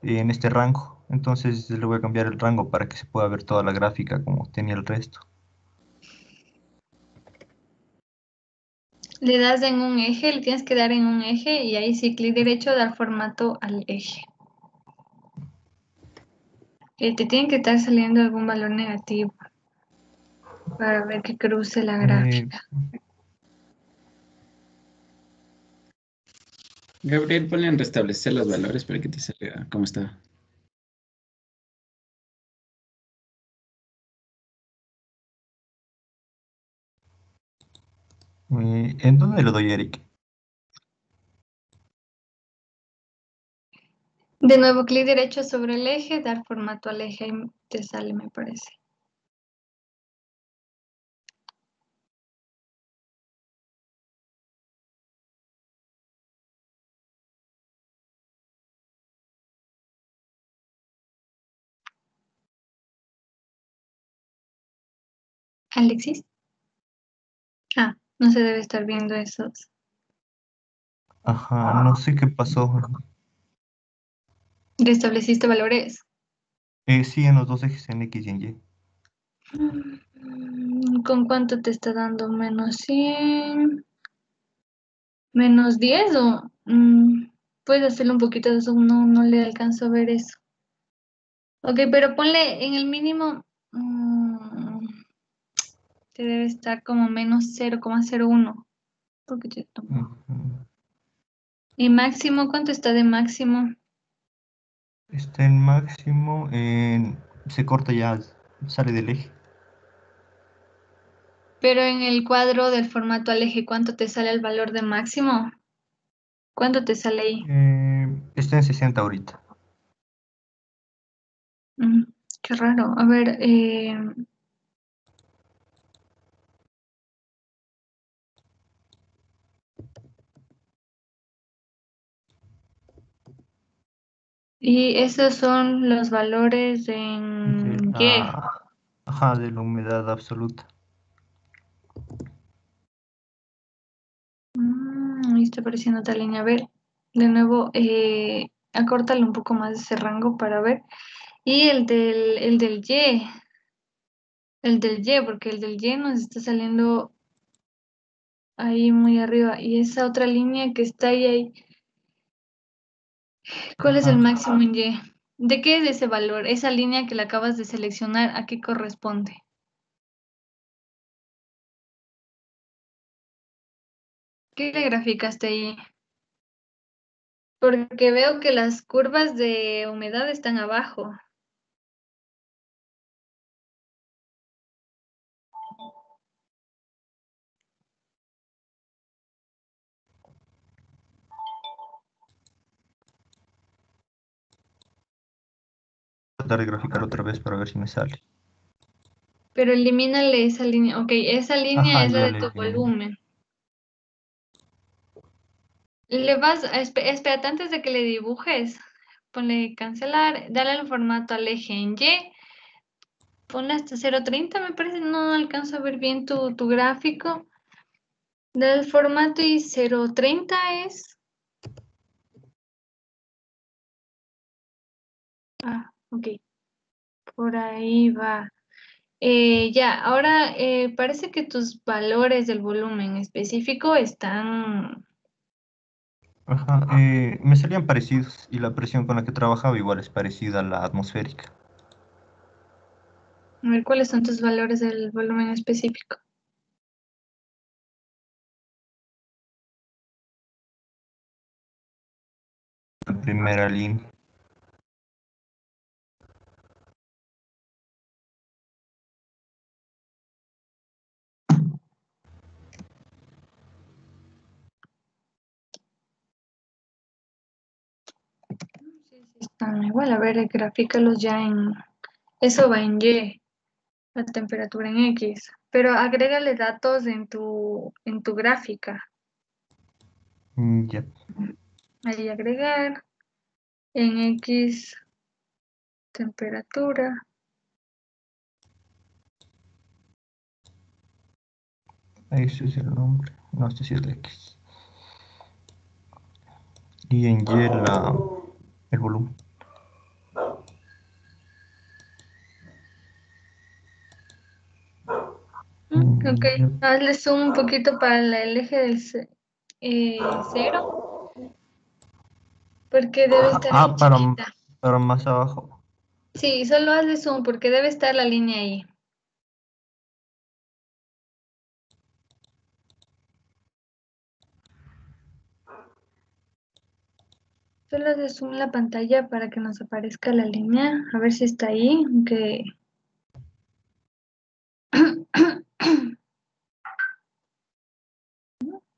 M: en este rango. Entonces le voy a cambiar el rango para que se pueda ver toda la gráfica como tenía el resto.
B: Le das en un eje, le tienes que dar en un eje y ahí sí, clic derecho, dar formato al eje. Eh, te tiene que estar saliendo algún valor negativo para ver que cruce la
M: Eh,
B: gráfica.
K: Gabriel, ponle en restablecer los valores para que te salga cómo está.
M: eh, ¿en dónde le doy, Eric?
B: De nuevo, clic derecho sobre el eje, dar formato al eje, ahí te sale, me parece. Alexis. Ah, no se debe estar viendo esos.
M: Ajá, no sé qué pasó.
B: ¿Restableciste valores?
M: Eh, sí, en los dos ejes, en X y en Y.
B: Mm, ¿Con cuánto te está dando? ¿Menos 100? ¿Menos 10 o...? mm, puedes hacerlo un poquito de zoom, no, no le alcanzo a ver eso. Ok, pero ponle en el mínimo... debe estar como menos 0,01. Poquitito.
M: Ujú.
B: ¿Y máximo? ¿Cuánto está de máximo?
M: Está en máximo, en- se corta ya, sale del eje.
B: Pero en el cuadro del formato al eje, ¿cuánto te sale el valor de máximo? ¿Cuánto te sale ahí?
M: Eh, está en 60 ahorita.
B: Mm, qué raro. A ver, eh, y esos son los valores
M: De
B: en Y.
M: la, ajá, de la humedad absoluta.
B: Mm, está apareciendo otra línea. A ver, de nuevo, eh, acórtale un poco más ese rango para ver. Y el del, el del Y. El del Y, porque el del Y nos está saliendo ahí muy arriba. Y esa otra línea que está ahí, ahí. ¿Cuál es el máximo en Y? ¿De qué es ese valor? Esa línea que la acabas de seleccionar, ¿a qué corresponde? ¿Qué le graficaste ahí? Porque veo que las curvas de humedad están abajo.
M: Tratar de graficar otra vez para ver si me sale.
B: Pero elimínale esa línea. Ok, esa línea
M: Ajá,
B: es la de tu volumen. Le vas, a, espérate, antes de que le dibujes, ponle cancelar, dale el formato al eje en Y, ponle hasta 0.30, me parece, no alcanzo a ver bien tu, tu gráfico. Dale el formato y 0.30 es. Ah, ok. Por ahí va. Eh, ya, ahora eh, parece que tus valores del volumen específico están
M: Ajá, eh, me salían parecidos y la presión con la que trabajaba igual es parecida a la atmosférica.
B: A ver, ¿cuáles son tus valores del volumen específico?
M: La primera línea.
B: Están igual, a ver, grafícalos ya en... Eso va en Y, la temperatura en X. Pero agrégale datos en tu, en tu gráfica.
M: Mm, Ya.
B: Ahí agregar. En X, temperatura.
M: Ese es el nombre. No, este sí es la X. Y en Y la, el volumen.
B: Mm, Ok, hazle zoom un poquito para el eje del eh, cero. Porque debe estar
M: Ah, para más abajo.
B: Sí, solo hazle zoom porque debe estar la línea ahí. Solo hazle zoom la pantalla para que nos aparezca la línea. A ver si está ahí. aunque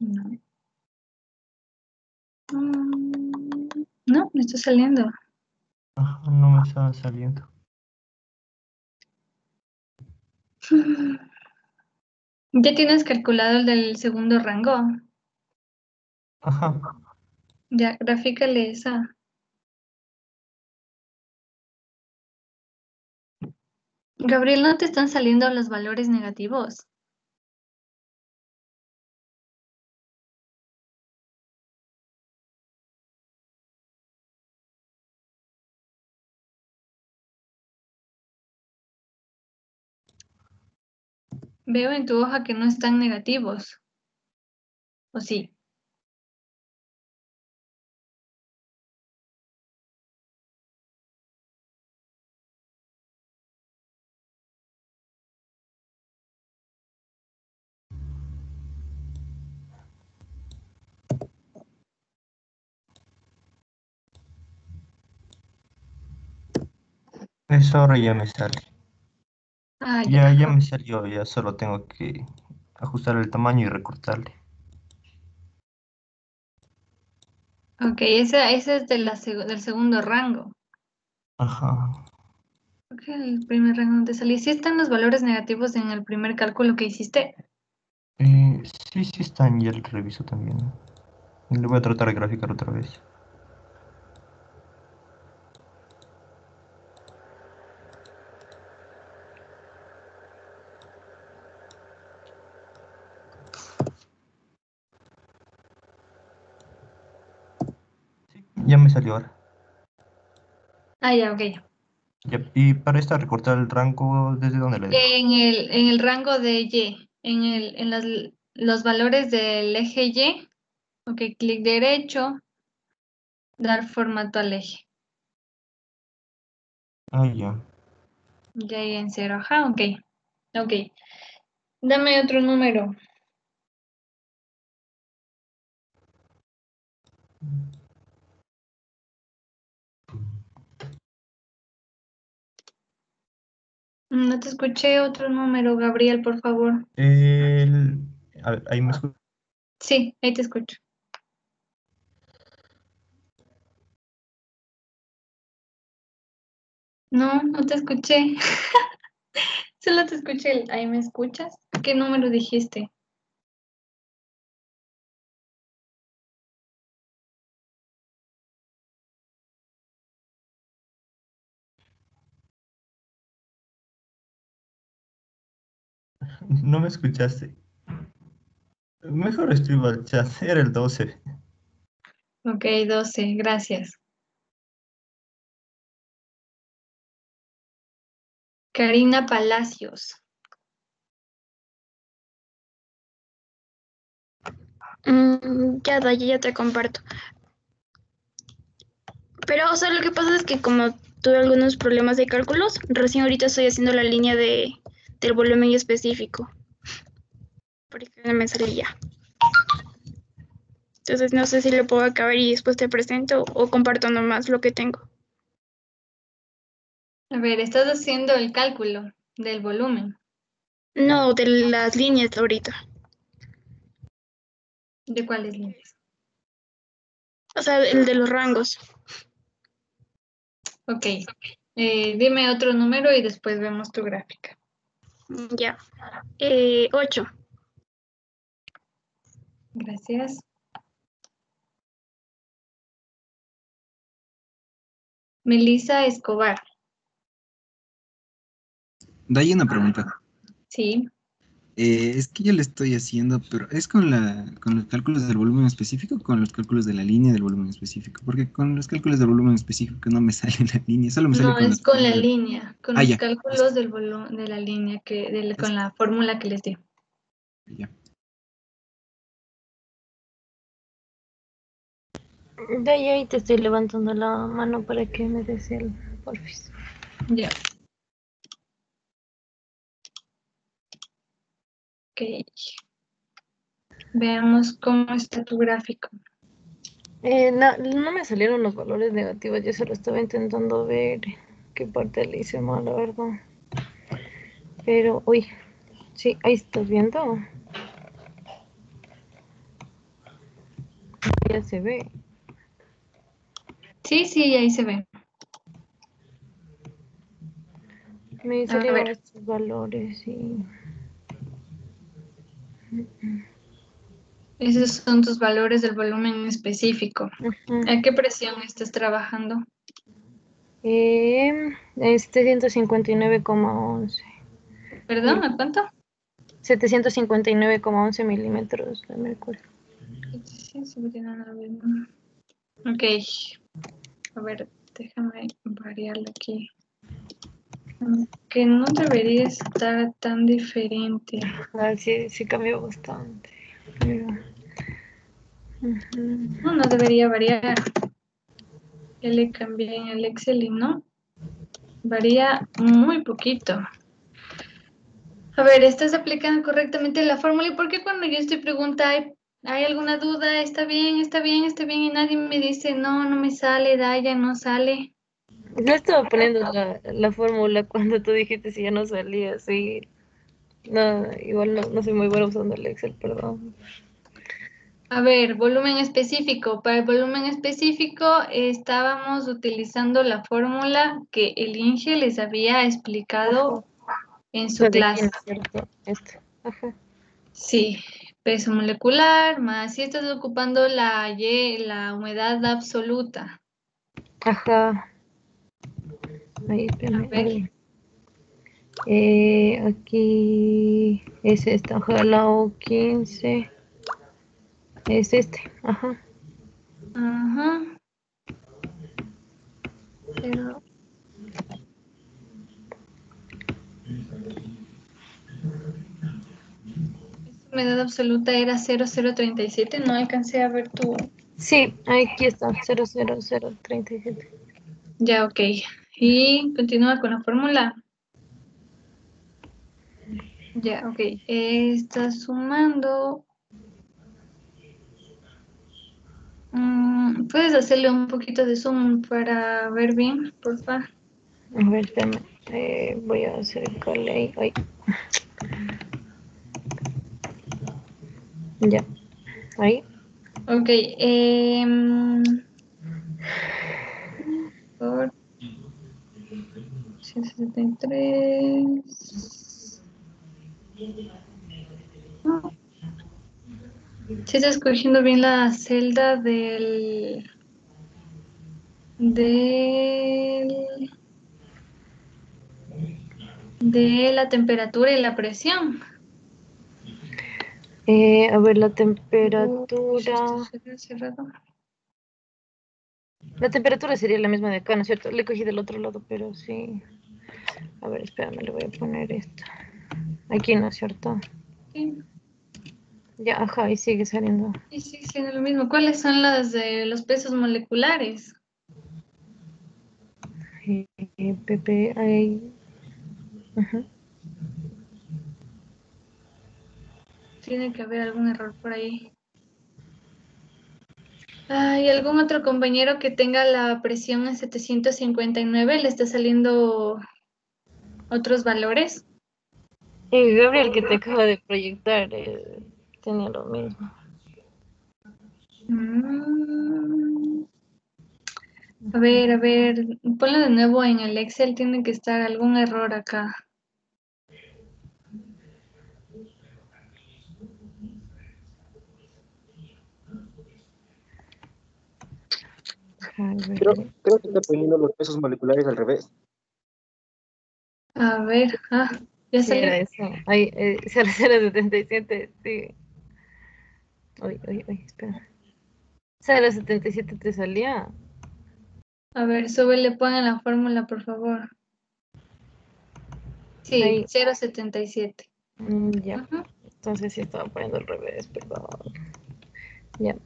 B: No. No, me está saliendo.
M: No me estaba saliendo.
B: ¿Ya tienes calculado el del segundo rango?
M: Ajá.
B: Ya, grafícale esa. Gabriel, ¿no te están saliendo los valores negativos? Veo en tu hoja que no están negativos. ¿O sí?
M: Eso ahora ya me sale.
B: Ah,
M: Ya,
B: ya.
M: ya me salió, ya solo tengo que ajustar el tamaño y recortarle.
B: Ok, ese, ese es de la seg- del segundo rango.
M: Ajá.
B: Ok, el primer rango no te salió. ¿Sí están los valores negativos en el primer cálculo que hiciste?
M: Eh, sí, sí están, ya el reviso también. Le voy a tratar de graficar otra vez. Ya.
B: Ah, ya, ok.
M: Ya, y para esta recortar el rango, ¿desde dónde le dejo?
B: En el, en el rango de Y, en, el, en las, los valores del eje Y, ok, clic derecho, dar formato al eje.
M: Ah, ya.
B: Y ahí en cero, ajá, ok. Ok. Dame otro número. No te escuché otro número, Gabriel, por favor.
M: El... a ver, ahí me escucho.
B: Sí, ahí te escucho. No, no te escuché. Solo te escuché el, ahí me escuchas. ¿Qué número dijiste?
M: No me escuchaste. Mejor escribo al chat, era el 12.
B: Ok, 12, gracias. Karina Palacios.
N: Mm, ya, Daya, ya te comparto. Pero, o sea, lo que pasa es que como tuve algunos problemas de cálculos, recién ahorita estoy haciendo la línea de, del volumen específico. Porque no me salía. Entonces, no sé si lo puedo acabar y después te presento o comparto nomás lo que tengo.
B: A ver, estás haciendo el cálculo del volumen.
N: No, de las líneas ahorita.
B: ¿De cuáles líneas?
N: O sea, el de los rangos.
B: Ok. Eh, dime otro número y después vemos tu gráfica.
N: Ya. Eh, 8.
B: Gracias. Melissa Escobar.
H: De ahí una pregunta.
B: Sí.
H: Eh, es que yo le estoy haciendo, pero ¿es con, la, con los cálculos del volumen específico o con los cálculos de la línea del volumen específico? Porque con los cálculos del volumen específico no me sale la línea, solo me sale
B: No,
H: con
B: es
H: los
B: con la línea, con
H: Ah,
B: los
H: ya.
B: cálculos del volumen de la línea que, del- con la fórmula que les di.
H: Ya.
F: De ahí te estoy levantando la mano para que me des el porfis.
B: Ya. Ok. Veamos cómo está tu gráfico.
F: Eh, no, no me salieron los valores negativos, yo solo estaba intentando ver qué parte le hice mal, la verdad. Pero, uy, sí, ahí estás viendo. Ya se ve.
B: Sí, sí, ahí se ve.
F: Me salieron estos valores y...
B: Esos son tus valores del volumen específico. ¿A qué presión estás trabajando?
F: Eh, este 159,11.
B: ¿Perdón? ¿A cuánto?
F: 759,11 milímetros de mercurio.
B: Ok. A ver, déjame variarlo aquí. Que no debería estar tan diferente.
F: Ah, sí, sí cambió bastante. Pero...
B: No, no debería variar. Ya le cambié en el Excel y no. Varía muy poquito. A ver, ¿estás aplicando correctamente la fórmula? ¿Y por qué cuando yo estoy pregunta, ¿hay, hay alguna duda? ¿Está bien? ¿Está bien? ¿Está bien? Y nadie me dice, no, no me sale, Daya, no sale.
F: No estaba poniendo la, la fórmula cuando tú dijiste si ya no salía, sí. No, igual no, no soy muy buena usando el Excel, perdón.
B: A ver, volumen específico. Para el volumen específico eh, estábamos utilizando la fórmula que el Inge les había explicado en su clase.
F: Este. Ajá.
B: Sí, peso molecular, más si estás ocupando la Y, la humedad absoluta.
F: Ajá. Ahí, espérame. Eh, aquí es esta, ajá, la O15. Es este, ajá.
B: Ajá. Pero... Humedad absoluta era 0037, no alcancé a ver tu...
F: Sí, aquí está, 00037.
B: Ya, ok. Y continúa con la fórmula. Ya, ok. Eh, Está sumando. Mm, ¿Puedes hacerle un poquito de zoom para ver bien, por favor?
F: A ver. Eh, voy a hacer el cale. Ay. Ya. Ahí.
B: Ok. em, por 173. No. Si está escogiendo bien la celda del. del. de la temperatura y la presión.
F: Eh, a ver, la temperatura.
B: Cerrado.
F: La temperatura sería la misma de acá, ¿no es cierto? Le cogí del otro lado, pero sí. A ver, espérame, le voy a poner esto. Aquí, ¿no es cierto?
B: Sí.
F: Ya, ajá, y sigue saliendo.
B: Sí, sí, siendo lo mismo. ¿Cuáles son las de los pesos moleculares?
F: Eh, PP, ahí. Ajá.
B: Tiene que haber algún error por ahí. ¿Hay algún otro compañero que tenga la presión en 759? ¿Le está saliendo otros valores?
F: Y Gabriel, que te acaba de proyectar, eh, tenía lo mismo.
B: Mm. A ver, a ver, ponlo de nuevo en el Excel, tiene que estar algún error acá.
J: Creo, creo que está poniendo los pesos moleculares al revés.
B: A ver, ah, ¿Ya
F: Sí,
B: salió?
F: era eso. Ahí, eh, 0077, sí. Uy, uy, uy, espera. 077 te salía.
B: A ver, súbele, pongan la fórmula, por favor. Sí,
F: Ahí.
B: 077.
F: Mm, ya. Entonces sí estaba poniendo al revés, perdón. Ya.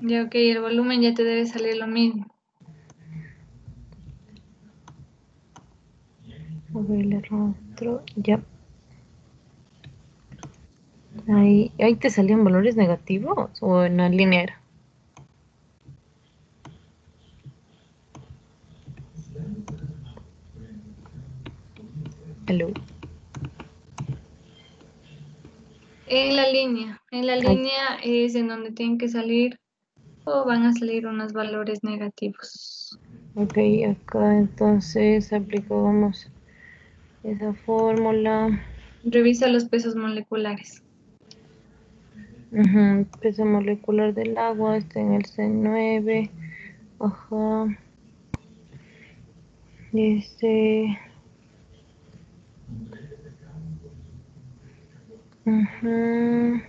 B: Ya, ok, el volumen ya te debe salir lo mismo.
F: A ver el rostro. Ya. Ahí, ahí te salían valores negativos o en la línea era. Hello.
B: En la línea, en la línea es en donde tienen que salir o van a salir unos valores negativos.
F: Ok, acá entonces aplicamos esa fórmula.
B: Revisa los pesos moleculares.
F: Peso molecular del agua está en el C9. Ajá. Dice. Ujú.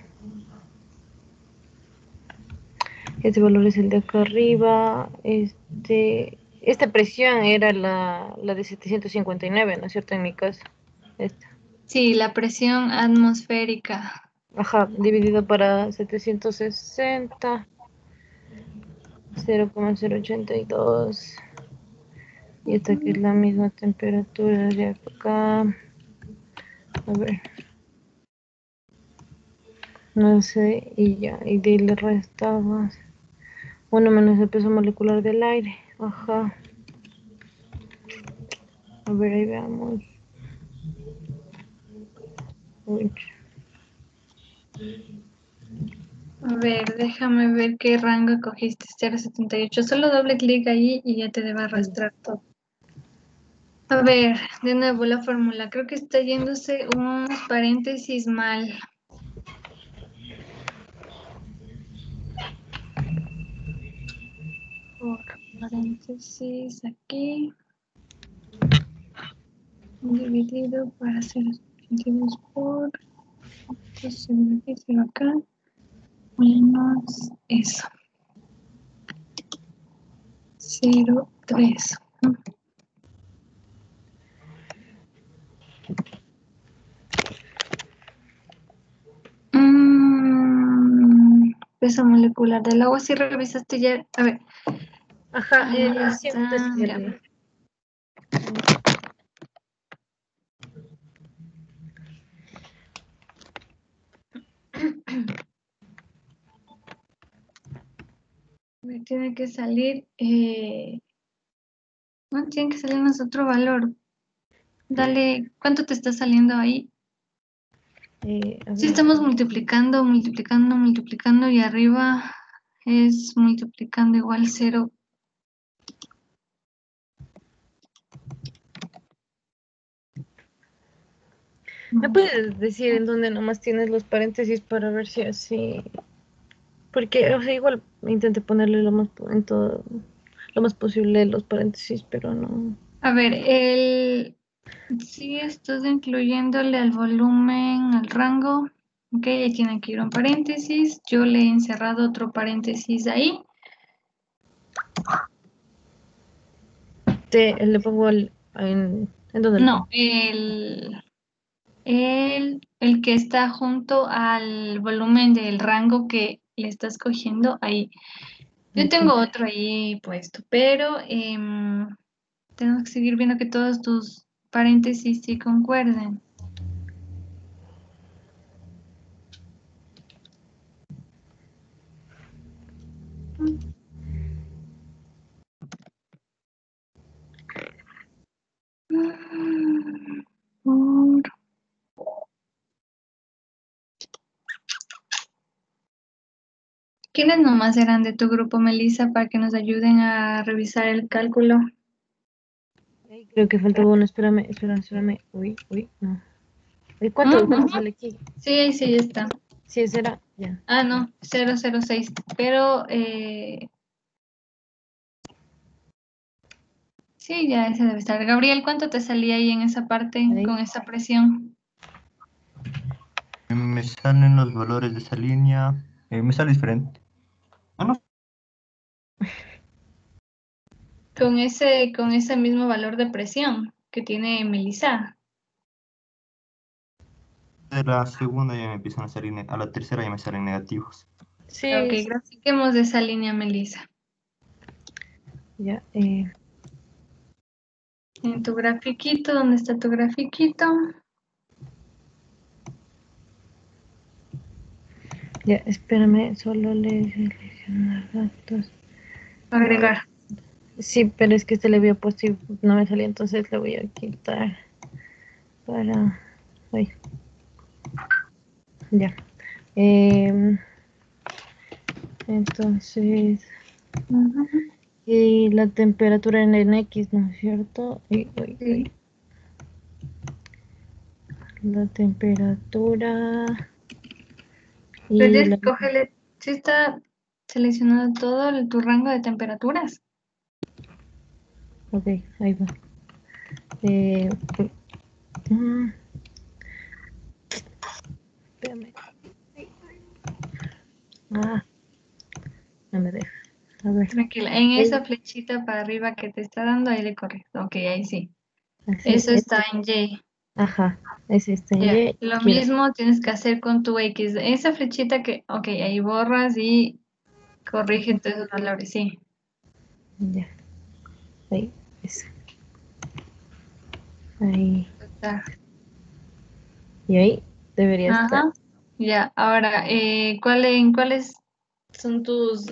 F: Este valor es el de acá arriba. Este, esta presión era la, la de 759, ¿no es cierto? En mi caso. Esta.
B: Sí, la presión atmosférica.
F: Ajá, dividido para 760. 0,082. Y esta que es la misma temperatura de acá. A ver. No sé, y ya, y de ahí le restabas. Uno menos el peso molecular del aire. Ajá. A ver, ahí veamos. Uy.
B: A ver, déjame ver qué rango cogiste. 078. Solo doble clic ahí y ya te debe arrastrar todo. A ver, de nuevo la fórmula. Creo que está yéndose unos paréntesis mal. Por paréntesis aquí. Dividido para hacer 22 por. Acá. Menos eso. 0, 3. Mm, peso molecular del agua, si revisaste ya. A ver.
F: Ajá, eh,
B: mira.
F: el-
B: Me tiene que salir. eh, no, tiene que salirnos otro valor. Dale, ¿cuánto te está saliendo ahí?
F: eh,
B: Si
F: ver.
B: estamos multiplicando, multiplicando, multiplicando y arriba es multiplicando igual cero.
F: ¿Me puedes decir en dónde nomás tienes los paréntesis para ver si así? Porque, o sea, igual intenté ponerle lo más en todo, lo más posible los paréntesis, pero no.
B: A ver, el sí estás incluyéndole al volumen, al rango. Ok, ahí tiene que ir un paréntesis. Yo le he encerrado otro paréntesis ahí.
F: Te, le pongo el, en, ¿en dónde
B: No, el, el, el que está junto al volumen del rango que le estás cogiendo ahí. Yo tengo otro ahí puesto, pero em, tenemos que seguir viendo que todos tus paréntesis sí concuerden. Por- ¿Quiénes nomás eran de tu grupo, Melissa, para que nos ayuden a revisar el cálculo?
F: Creo que faltaba uno, espérame, espérame, espérame. Uy, uy, no. Ay, ¿Cuánto, cuánto sale aquí?
B: Sí, ahí sí ya está.
F: Sí, ese era, ya.
B: Ah, no, 006. Pero eh, Sí, ya ese debe estar. Gabriel, ¿cuánto te salía ahí en esa parte con esa presión?
M: Me salen los valores de esa línea. eh, me sale diferente. No.
B: Con ese, con ese mismo valor de presión que tiene Melissa.
M: De la segunda ya me empiezan a salir, a la tercera ya me salen negativos.
F: Sí,
B: Ok, grafiquemos esa línea, Melissa.
F: ya. eh,
B: En tu grafiquito, ¿dónde está tu grafiquito?
F: ya, espérame, solo le.
B: Agregar.
F: Sí, pero es que este le había puesto y no me salía, entonces le voy a quitar para... Ay. Ya. Em, entonces... Y la temperatura en, en X, ¿no es cierto? Y- uy, uy. La temperatura... Y
B: Entonces,
F: la-
B: cógele, ¿sí está seleccionado todo el- tu rango de temperaturas?
F: Ok, ahí va. Eh, mm, espérame. Ah, no me deja. A ver.
B: Tranquila, en esa flechita para arriba que te está dando, ahí le corres. Ok, ahí sí.
F: Así,
B: Eso
F: este-
B: está en Y.
F: Ajá, ese está en
B: Ya,
F: Y.
B: Lo
F: Mira,
B: mismo tienes que hacer con tu X. Esa flechita que, ok, ahí borras y corrige esos valores, sí.
F: Ya. Ahí, eso. Ahí.
B: Está.
F: Y ahí debería estar.
B: Ya, ahora, eh, ¿cuál, en cuáles son tus,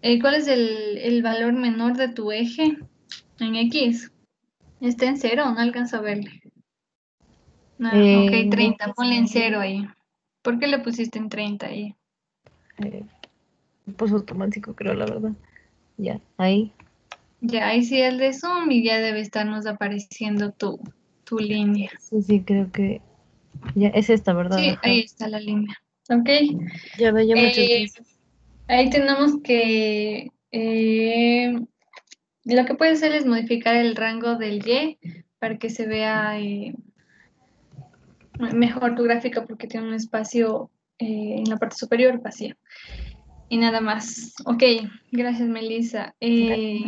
B: eh, cuál es el, el valor menor de tu eje en X? ¿Está en cero? No alcanzo a verle. No,
F: Eh,
B: ok, 30, ponle en cero ahí. ¿Por qué le pusiste en 30 ahí?
F: Pues automático, creo, la verdad. Ya, ahí.
B: Ya, ahí sí el de zoom y ya debe estarnos apareciendo tu, tu línea.
F: Sí, sí, creo que. Ya, es esta, ¿verdad?
B: Sí,
F: Ajá.
B: ahí está la línea. Ok.
F: Ya ve, ya
B: Eh, ahí tenemos que eh, lo que puede hacer es modificar el rango del Y para que se vea eh, mejor tu gráfica porque tiene un espacio eh, en la parte superior vacío. Y nada más. Ok, gracias Melissa. Eh,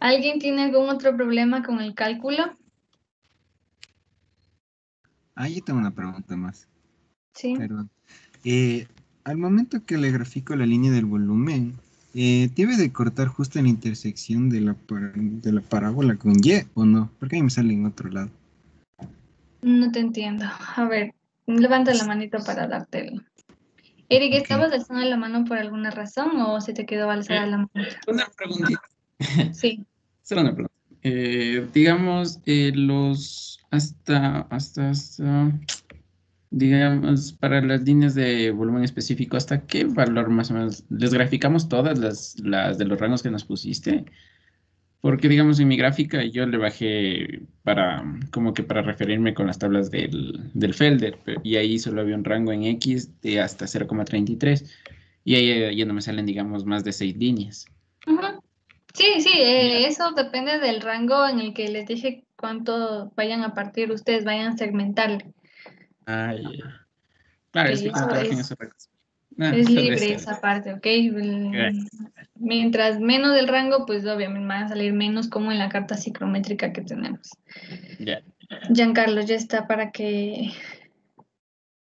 B: ¿Alguien tiene algún otro problema con el cálculo?
H: Ah, yo tengo una pregunta más.
B: Sí.
H: Perdón. Eh, al momento que le grafico la línea del volumen, eh, ¿debe de cortar justo en la intersección de la, par- de la parábola con Y o no? Porque ahí me sale en otro lado.
B: No te entiendo. A ver, levanta la manito para darte el... Eric, ¿estabas alzando la mano por alguna razón o se te quedó alzada la mano?
K: Una preguntita.
B: Sí.
K: Solo una pregunta. Eh, digamos, eh, los hasta, hasta, hasta, digamos, para las líneas de volumen específico, ¿hasta qué valor más o menos? ¿Les graficamos todas las, las de los rangos que nos pusiste? Porque, digamos, en mi gráfica yo le bajé para, como que para referirme con las tablas del, del Felder, y ahí solo había un rango en X de hasta 0,33, y ahí eh, ya no me salen, digamos, más de seis líneas.
B: Sí, sí, eh, eso depende del rango en el que les dije cuánto vayan a partir ustedes, vayan a segmentarle.
K: Ah, ya. Claro, es
B: Sí,
K: que como
B: eso
K: en
B: es-.
K: Ah,
B: Es libre esa parte, ¿ok? El-. Mientras menos del rango, pues obviamente van a salir menos como en la carta psicométrica que tenemos.
K: Ya.
B: Giancarlo, ya está para que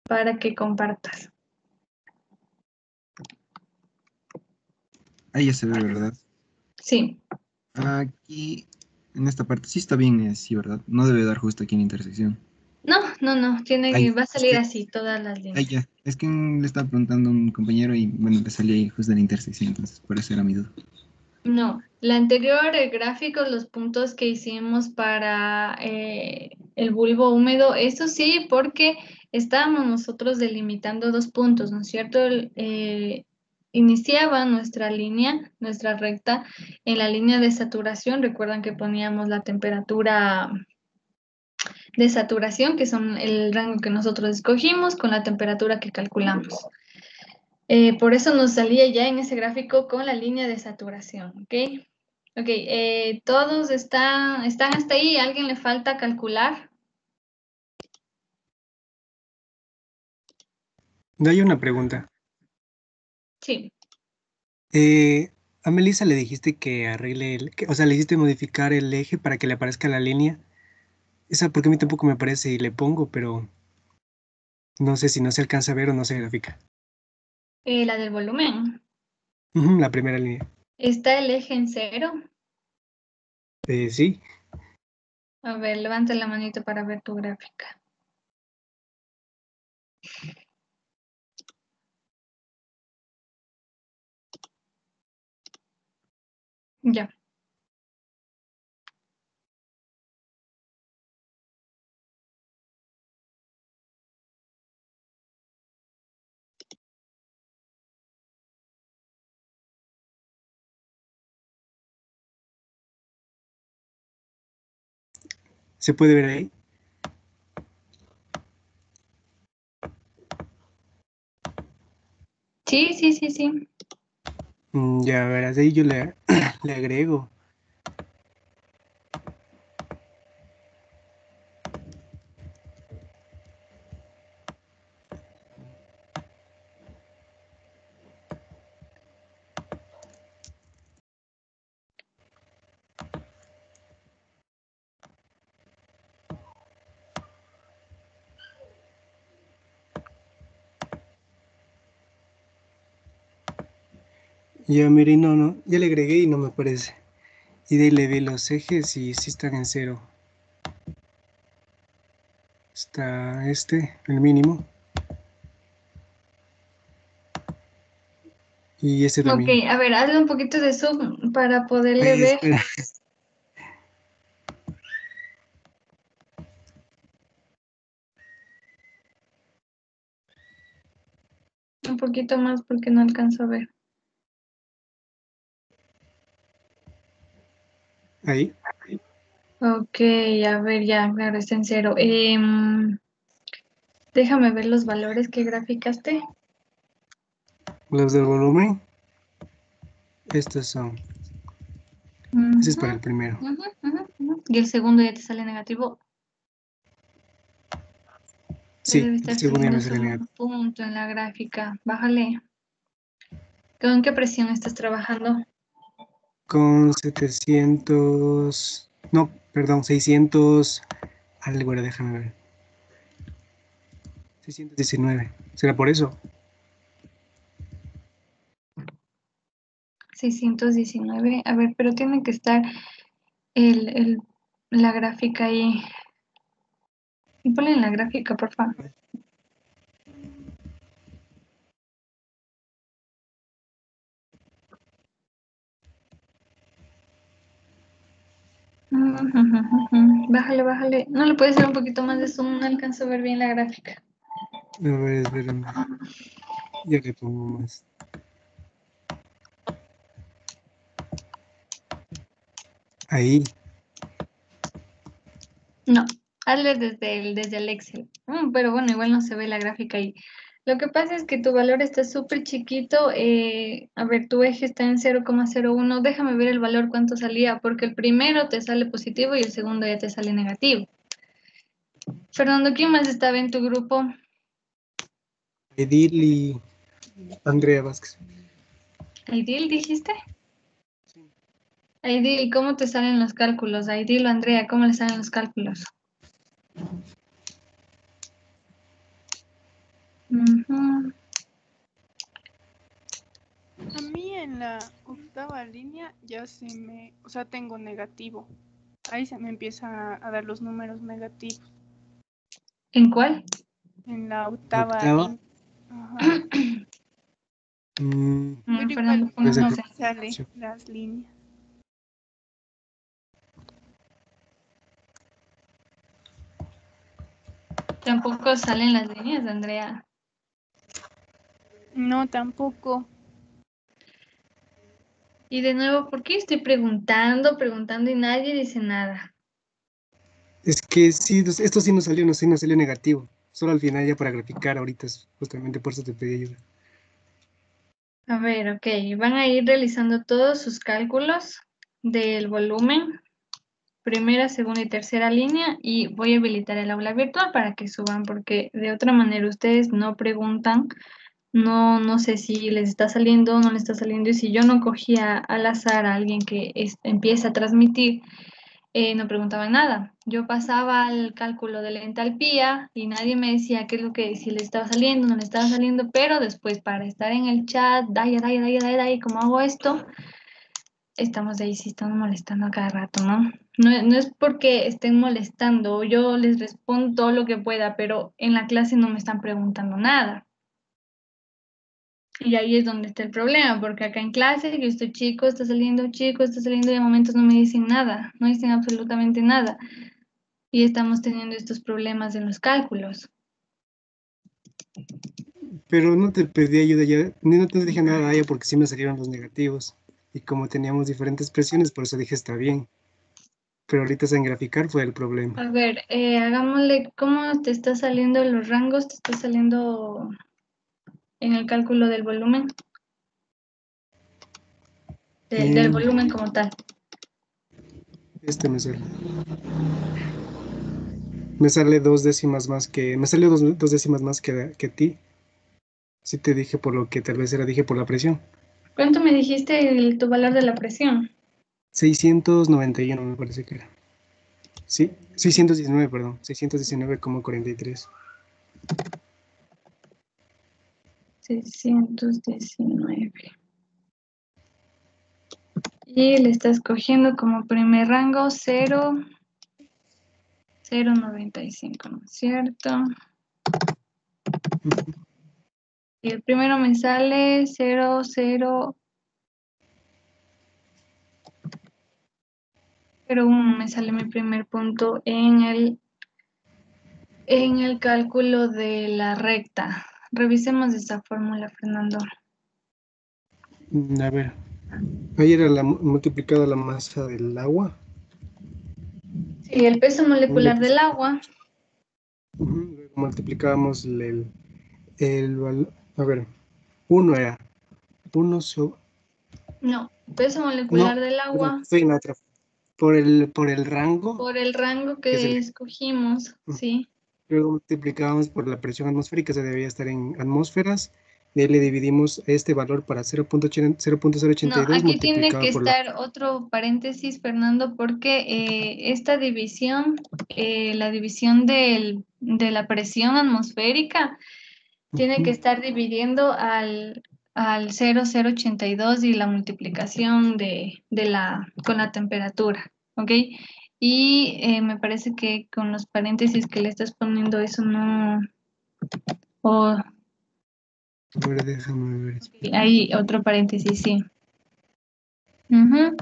B: para que compartas.
H: Ahí ya se ve, ¿verdad?
B: Sí.
H: Aquí, en esta parte, sí está bien así, ¿verdad? No debe dar justo aquí en la intersección.
B: No, no, no, tiene
H: Ay,
B: que, va a
H: es
B: salir
H: que-
B: así todas las líneas.
H: ya. Es que le estaba preguntando a un compañero y bueno, le salía ahí justo en la intersección, entonces por eso era mi duda.
B: No, la anterior el gráfico, los puntos que hicimos para eh, el bulbo húmedo, eso sí, porque estábamos nosotros delimitando dos puntos, ¿no es cierto? El, eh, iniciaba nuestra línea, nuestra recta, en la línea de saturación. Recuerdan que poníamos la temperatura de saturación, que son el rango que nosotros escogimos, con la temperatura que calculamos. Eh, por eso nos salía ya en ese gráfico con la línea de saturación, ¿ok? Ok, eh, todos están, están hasta ahí, ¿A ¿alguien le falta calcular?
C: Hay una pregunta.
B: Sí.
C: Eh, a Melissa le dijiste que arregle, el, que- o sea, le hiciste modificar el eje para que le aparezca la línea. Esa porque a mí tampoco me aparece y le pongo, pero no sé si no se alcanza a ver o no se grafica.
B: Eh, la del volumen.
C: La primera línea.
B: ¿Está el eje en cero?
C: Eh, sí,
B: A ver, levanta la manito para ver tu gráfica. Ya.
C: Se puede ver ahí.
B: Sí, sí, sí, sí.
C: Mm, Ya verás, ahí yo le, le agrego. Ya, mire, no, no, ya le agregué y no me aparece. Y de ahí le vi los ejes y sí están en cero. Está este, el mínimo. Y este
B: Ok,
C: también.
B: a ver, hazle un poquito de zoom para poderle
C: Ay,
B: ver.
C: espera.
B: Un poquito más porque no alcanzo a ver.
C: Ahí.
B: Ok, a ver, ya, claro, está en cero. Em, déjame ver los valores que graficaste.
C: Los del volumen. Estos son. Ese es para el primero.
B: Y el segundo ya te sale negativo.
C: Sí,
B: debe estar
C: el segundo ya me sale
B: un punto en la gráfica. Bájale. ¿Con qué presión estás trabajando?
C: Con 700. No, perdón, 600. Algo era, déjame ver. 619. ¿Será por eso?
B: 619. A ver, pero tiene que estar el, el- la gráfica ahí. Ponle en la gráfica, por favor. Bájale, bájale. No le puedes hacer un poquito más de zoom, no alcanzo a ver bien la gráfica.
C: A ver, espérame. Ya le pongo más. Ahí.
B: No, hazle desde el, desde el Excel. Mm, pero bueno, igual no se ve la gráfica ahí. Lo que pasa es que tu valor está súper chiquito. eh, a ver, tu eje está en 0,01. Déjame ver el valor cuánto salía, porque el primero te sale positivo y el segundo ya te sale negativo. Fernando, ¿quién más estaba en tu grupo?
C: Edil y Andrea Vázquez.
B: ¿Aidil dijiste? Aidil, ¿cómo te salen los cálculos? Aidil o Andrea, ¿cómo le salen los cálculos? Ujú.
O: A mí en la octava línea ya se me, o sea, tengo negativo. Ahí se me empieza a dar los números negativos.
B: ¿En cuál?
O: En la octava,
C: Octava.
O: línea. Ajá.
C: Mm,
O: Pero igual no
B: en-
O: sale
C: Sí.
O: las líneas.
B: Tampoco salen las líneas, Andrea.
O: No, tampoco.
B: Y de nuevo, ¿por qué estoy preguntando, preguntando y nadie dice nada?
C: Es que sí, esto sí nos salió, no sé, nos salió negativo. Solo al final ya para graficar ahorita, justamente por eso te pedí ayuda.
B: A ver, ok, van a ir realizando todos sus cálculos del volumen, primera, segunda y tercera línea, y voy a habilitar el aula virtual para que suban, porque de otra manera ustedes no preguntan, no, no sé si les está saliendo o no les está saliendo, y si yo no cogía al azar a alguien que es- empieza a transmitir, eh, no preguntaban nada. Yo pasaba al cálculo de la entalpía y nadie me decía qué es lo que, si le estaba saliendo, no le estaba saliendo, pero después para estar en el chat, daya, daya, daya, daya, daya, ¿cómo hago esto? Estamos ahí, sí, están molestando a cada rato, ¿no? No, es porque estén molestando, yo les respondo lo que pueda, pero en la clase no me están preguntando nada. Y ahí es donde está el problema, porque acá en clase yo estoy chico, está saliendo chico, está saliendo y de momentos no me dicen nada, no dicen absolutamente nada. Y estamos teniendo estos problemas en los cálculos.
C: Pero no te pedí ayuda ya, ni no te dije nada a ella porque sí me salieron los negativos. Y como teníamos diferentes presiones, por eso dije está bien. Pero ahorita en graficar fue el problema.
B: A ver, eh, hagámosle, ¿cómo te está saliendo los rangos? ¿Te está saliendo en el cálculo del volumen? Del, del
C: Eh,
B: volumen como tal.
C: Este me sale. Me sale dos décimas más que. Me salió dos, dos décimas más que, que ti. Sí te dije por lo que tal vez era, dije por la presión.
B: ¿Cuánto me dijiste el- tu valor de la presión?
C: 691 me parece que era. Sí, 619, perdón. 619,43.
B: 619. Y le estás cogiendo como primer rango 0, 095, ¿no es cierto? Y el primero me sale 0, 0, 0, 1, me sale mi primer punto en el, en el cálculo de la recta. Revisemos esa fórmula, Fernando.
C: A ver. Ahí era la, mu- multiplicada la masa del agua.
B: Sí, el peso molecular del agua.
C: Ujú, luego Multiplicábamos el, el, A ver. Uno era. Uno so-
B: No, peso molecular
C: No,
B: del agua.
C: Por el, por el rango.
B: por el rango
C: que el-
B: escogimos, sí.
C: Luego multiplicábamos por la presión atmosférica, se debía estar en atmósferas. De ahí le dividimos este valor para 0.80 0.082
B: No, aquí tiene que
C: por la...
B: estar otro paréntesis, Fernando, porque eh, esta división, eh, la división del- de la presión atmosférica, tiene que estar dividiendo al, al 0,082 y la multiplicación de, de la, con la temperatura, ¿ok? Y eh, me parece que con los paréntesis que le estás poniendo eso no... O
C: A ver, déjame ver.
B: hay otro paréntesis, sí. Ujú.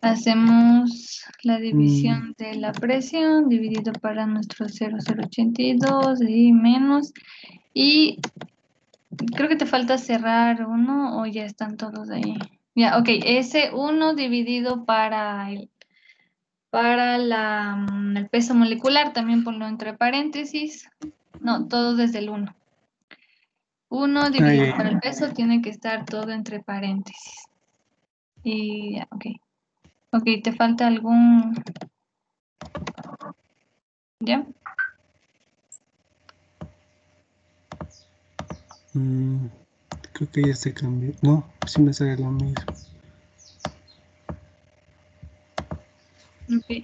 B: Hacemos la división de la presión dividido para nuestro 0,082 y menos. Y creo que te falta cerrar uno o ya están todos ahí. Ya, ok, ese 1 dividido para el, para la, mm, el peso molecular, también ponlo entre paréntesis. No, todo desde el 1. 1 dividido para el peso tiene que estar todo entre paréntesis. Y ya, ok. Ok, ¿te falta algún...? ¿Ya?
C: Mm, creo que ya se cambió. No, sí me sale lo mismo.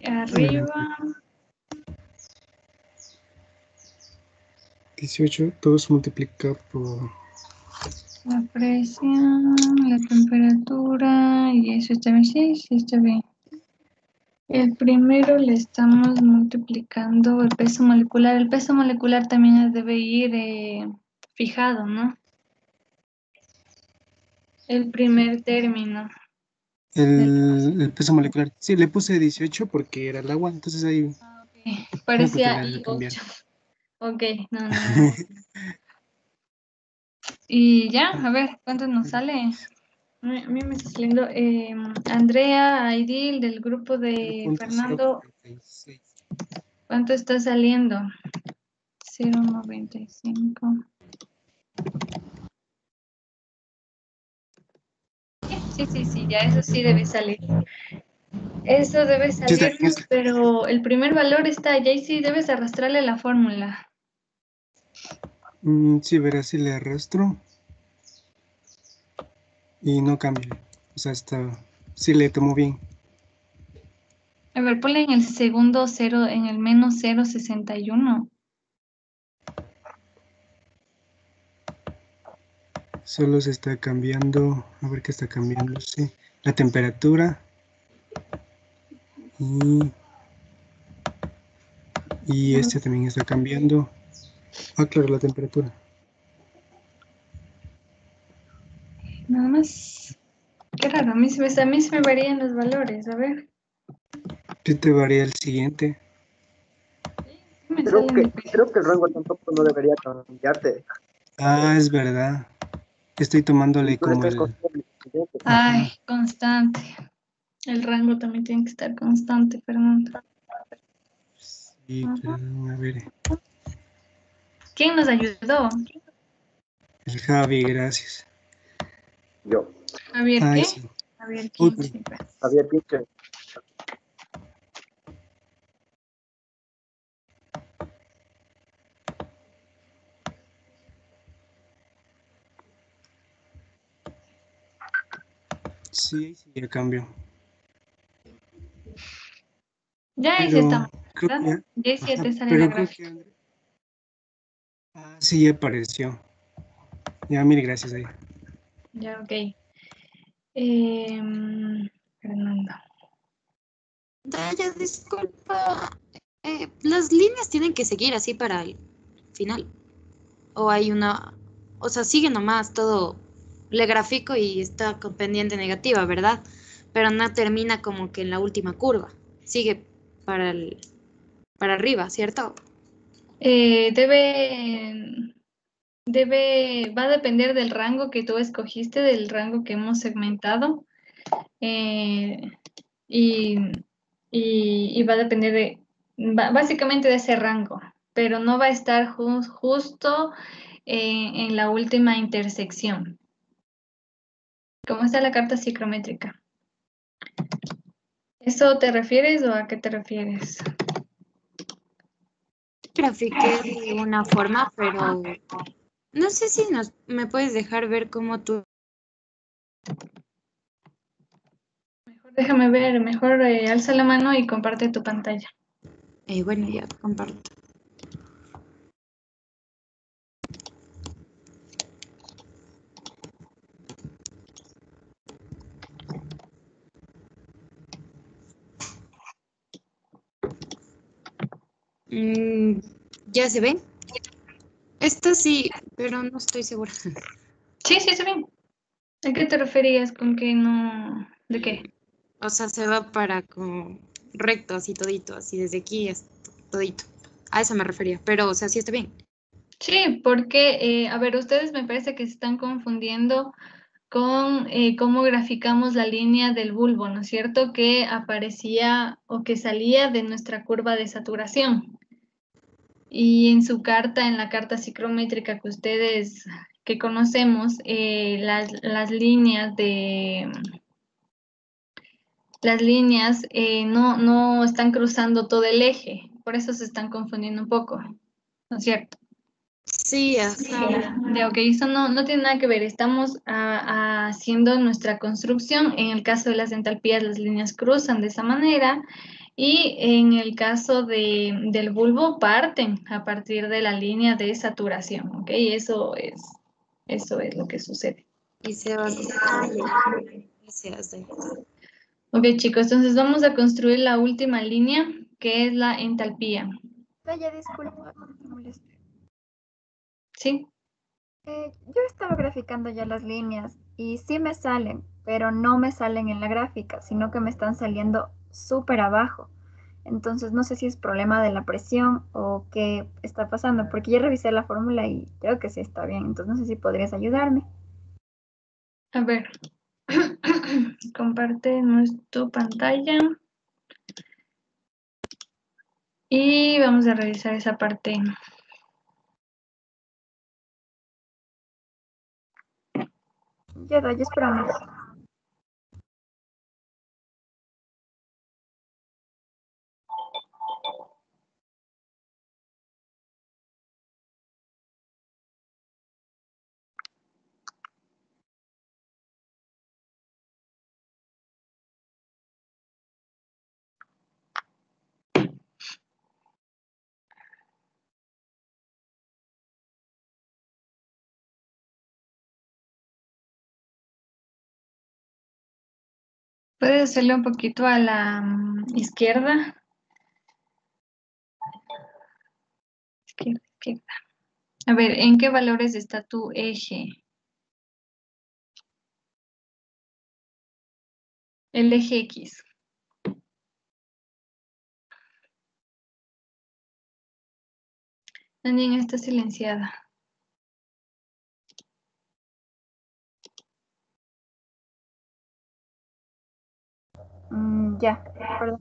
B: Arriba.
C: 18, todo se multiplica por...
B: La presión, la temperatura y eso está bien. Sí, sí, está bien. El primero le estamos multiplicando el peso molecular. El peso molecular también debe ir eh, fijado, ¿no? El primer término.
C: El, el peso molecular. Sí, le puse 18 porque era el agua, entonces ahí...
B: Ok,
C: porque
B: Parecía
C: cambiar.
B: I8. Ok, no, no. no. Y ya, a ver, ¿cuánto nos sale? A mí me está saliendo eh, Andrea, Aidil, del grupo de Fernando. ¿Cuánto está saliendo? 0.95. Sí, sí, sí, ya eso sí debe salir. Eso debe
C: está
B: salir,
C: bien.
B: pero el primer valor está allá y sí debes arrastrarle la fórmula.
C: Mm, sí, verás si le arrastro. Y no cambia. O sea, está. Sí le tomo bien.
B: A ver, ponle en el segundo cero, en el menos 0.61.
C: Solo se está cambiando. A ver qué está cambiando. Sí. La temperatura. Y. Y este también está cambiando. Ah, claro, la temperatura.
B: Nada más. Qué raro, a mí, se me- a mí se me varían los valores, a ver.
C: ¿Qué te varía el siguiente?
B: ¿qué me
J: Creo que, creo que el rango tampoco no debería cambiarte.
C: Ah, es verdad. Estoy tomándole como el.
B: Ay, constante. El rango también tiene que estar constante, Fernando.
C: Sí, perdón, a ver.
B: ¿Quién nos ayudó?
C: El Javi, gracias.
J: Yo,
B: Javier,
C: Ay,
B: ¿qué?
C: sí.
B: Javier, ¿quién?
J: Javier.
C: Sí, sí, ya cambio.
B: Ya ahí sí
C: Pero
B: estamos,
C: creo
B: ¿verdad?
C: que-
B: Ya
C: ajá,
B: sale la gráfica.
C: que- Ah, sí, apareció. Ya, mil gracias ahí.
B: Ya, ok. Em, Fernando.
G: Daya, disculpa. eh, ¿Las líneas tienen que seguir así para el final? ¿O hay una... O sea, sigue nomás todo... Le grafico y está con pendiente negativa, ¿verdad? Pero no termina como que en la última curva. Sigue para el... para arriba, ¿cierto?
B: Eh, debe, debe, va a depender del rango que tú escogiste, del rango que hemos segmentado. eh, y, y- va a depender de, básicamente de ese rango, pero no va a estar jus- justo eh, en la última intersección. ¿Cómo está la carta psicométrica? ¿Eso te refieres o a qué te refieres?
G: Grafiqué de una forma, pero... No sé si nos, me puedes dejar ver cómo tú...
B: Déjame ver, mejor eh, alza la mano y comparte tu pantalla.
G: Eh, bueno, ya comparto. Mm, ¿ya se ve? Esto sí, pero no estoy segura.
B: Sí, sí, se ve. ¿A qué te referías con que no? ¿De qué?
G: O sea, se va para como recto, así todito, así desde aquí hasta todito. A eso me refería, pero o sea, sí está bien.
B: Sí, porque, eh, a ver, ustedes me parece que se están confundiendo con eh, cómo graficamos la línea del bulbo, ¿no es cierto? Que aparecía o que salía de nuestra curva de saturación. Y en su carta, en la carta psicométrica que ustedes que conocemos, eh, las, las líneas de las líneas eh, no, no están cruzando todo el eje, por eso se están confundiendo un poco, ¿no es cierto?
G: Sí, ajá.
B: Ya, ok, eso no, no tiene nada que ver. Estamos haciendo nuestra construcción. En el caso de las entalpías, las líneas cruzan de esa manera. Y en el caso de, del bulbo, parten a partir de la línea de saturación. Ok, eso es, eso es lo que sucede.
G: Y se va hace.
B: Ok, chicos, entonces vamos a construir la última línea, que es la entalpía.
E: Daya, disculpa.
B: ¿Sí?
E: Eh, yo estaba graficando ya las líneas y sí me salen, pero no me salen en la gráfica, sino que me están saliendo súper abajo. Entonces no sé si es problema de la presión o qué está pasando, porque ya revisé la fórmula y creo que sí está bien. Entonces no sé si podrías ayudarme.
B: A ver, comparte nuestra pantalla. Y vamos a revisar esa parte.
E: Ya, Daya, espérame.
B: Puedes hacerlo un poquito a la mm, izquierda. Izquierda, izquierda. A ver, ¿en qué valores está tu eje? El eje X. También está silenciada.
E: Mm, ya, perdón.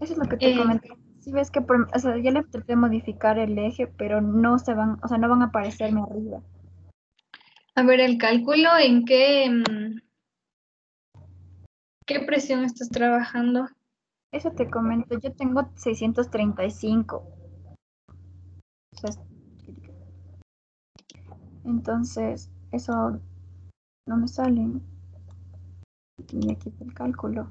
E: Eso es lo que te
B: Eh,
E: comenté. Si ves que por- o sea, ya le traté de modificar el eje, pero no se van, o sea, no van a aparecerme arriba.
B: A ver, el cálculo, ¿en qué, mm, qué presión estás trabajando?
E: Eso te comento. Yo tengo 635. O sea, es- entonces, eso no me sale. Y aquí está el cálculo.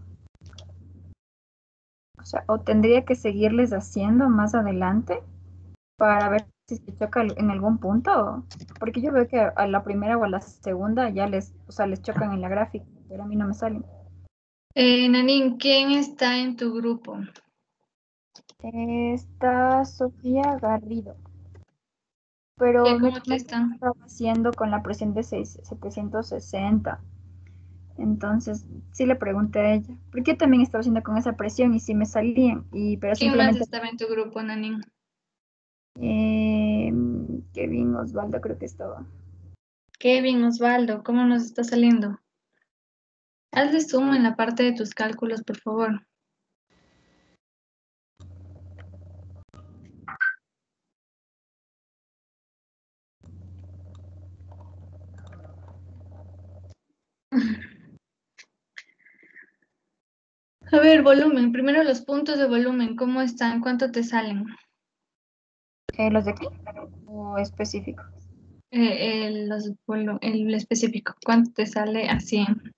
E: O sea, o tendría que seguirles haciendo más adelante para ver si se choca en algún punto. Porque yo veo que a la primera o a la segunda ya les, o sea, les chocan en la gráfica, pero a mí no me salen.
B: Eh, Nanin, ¿quién está en tu grupo?
E: Está Sofía Garrido. Pero
B: ¿Y
E: me
B: cómo
E: estaba haciendo con la presión de seis- 760. Entonces, sí le pregunté a ella. Porque yo también estaba haciendo con esa presión y sí me salían. Y, pero
B: ¿Quién más
E: simplemente
B: estaba en tu grupo, Nanin?
E: eh, Kevin Osvaldo creo que estaba.
B: Kevin, Osvaldo, ¿cómo nos está saliendo? Hazle zoom en la parte de tus cálculos, por favor. A ver, volumen. Primero los puntos de volumen, ¿cómo están? ¿Cuánto te salen?
E: Eh, ¿Los de aquí? ¿O específico?
B: Eh, el, los el específico, ¿cuánto te sale a 100?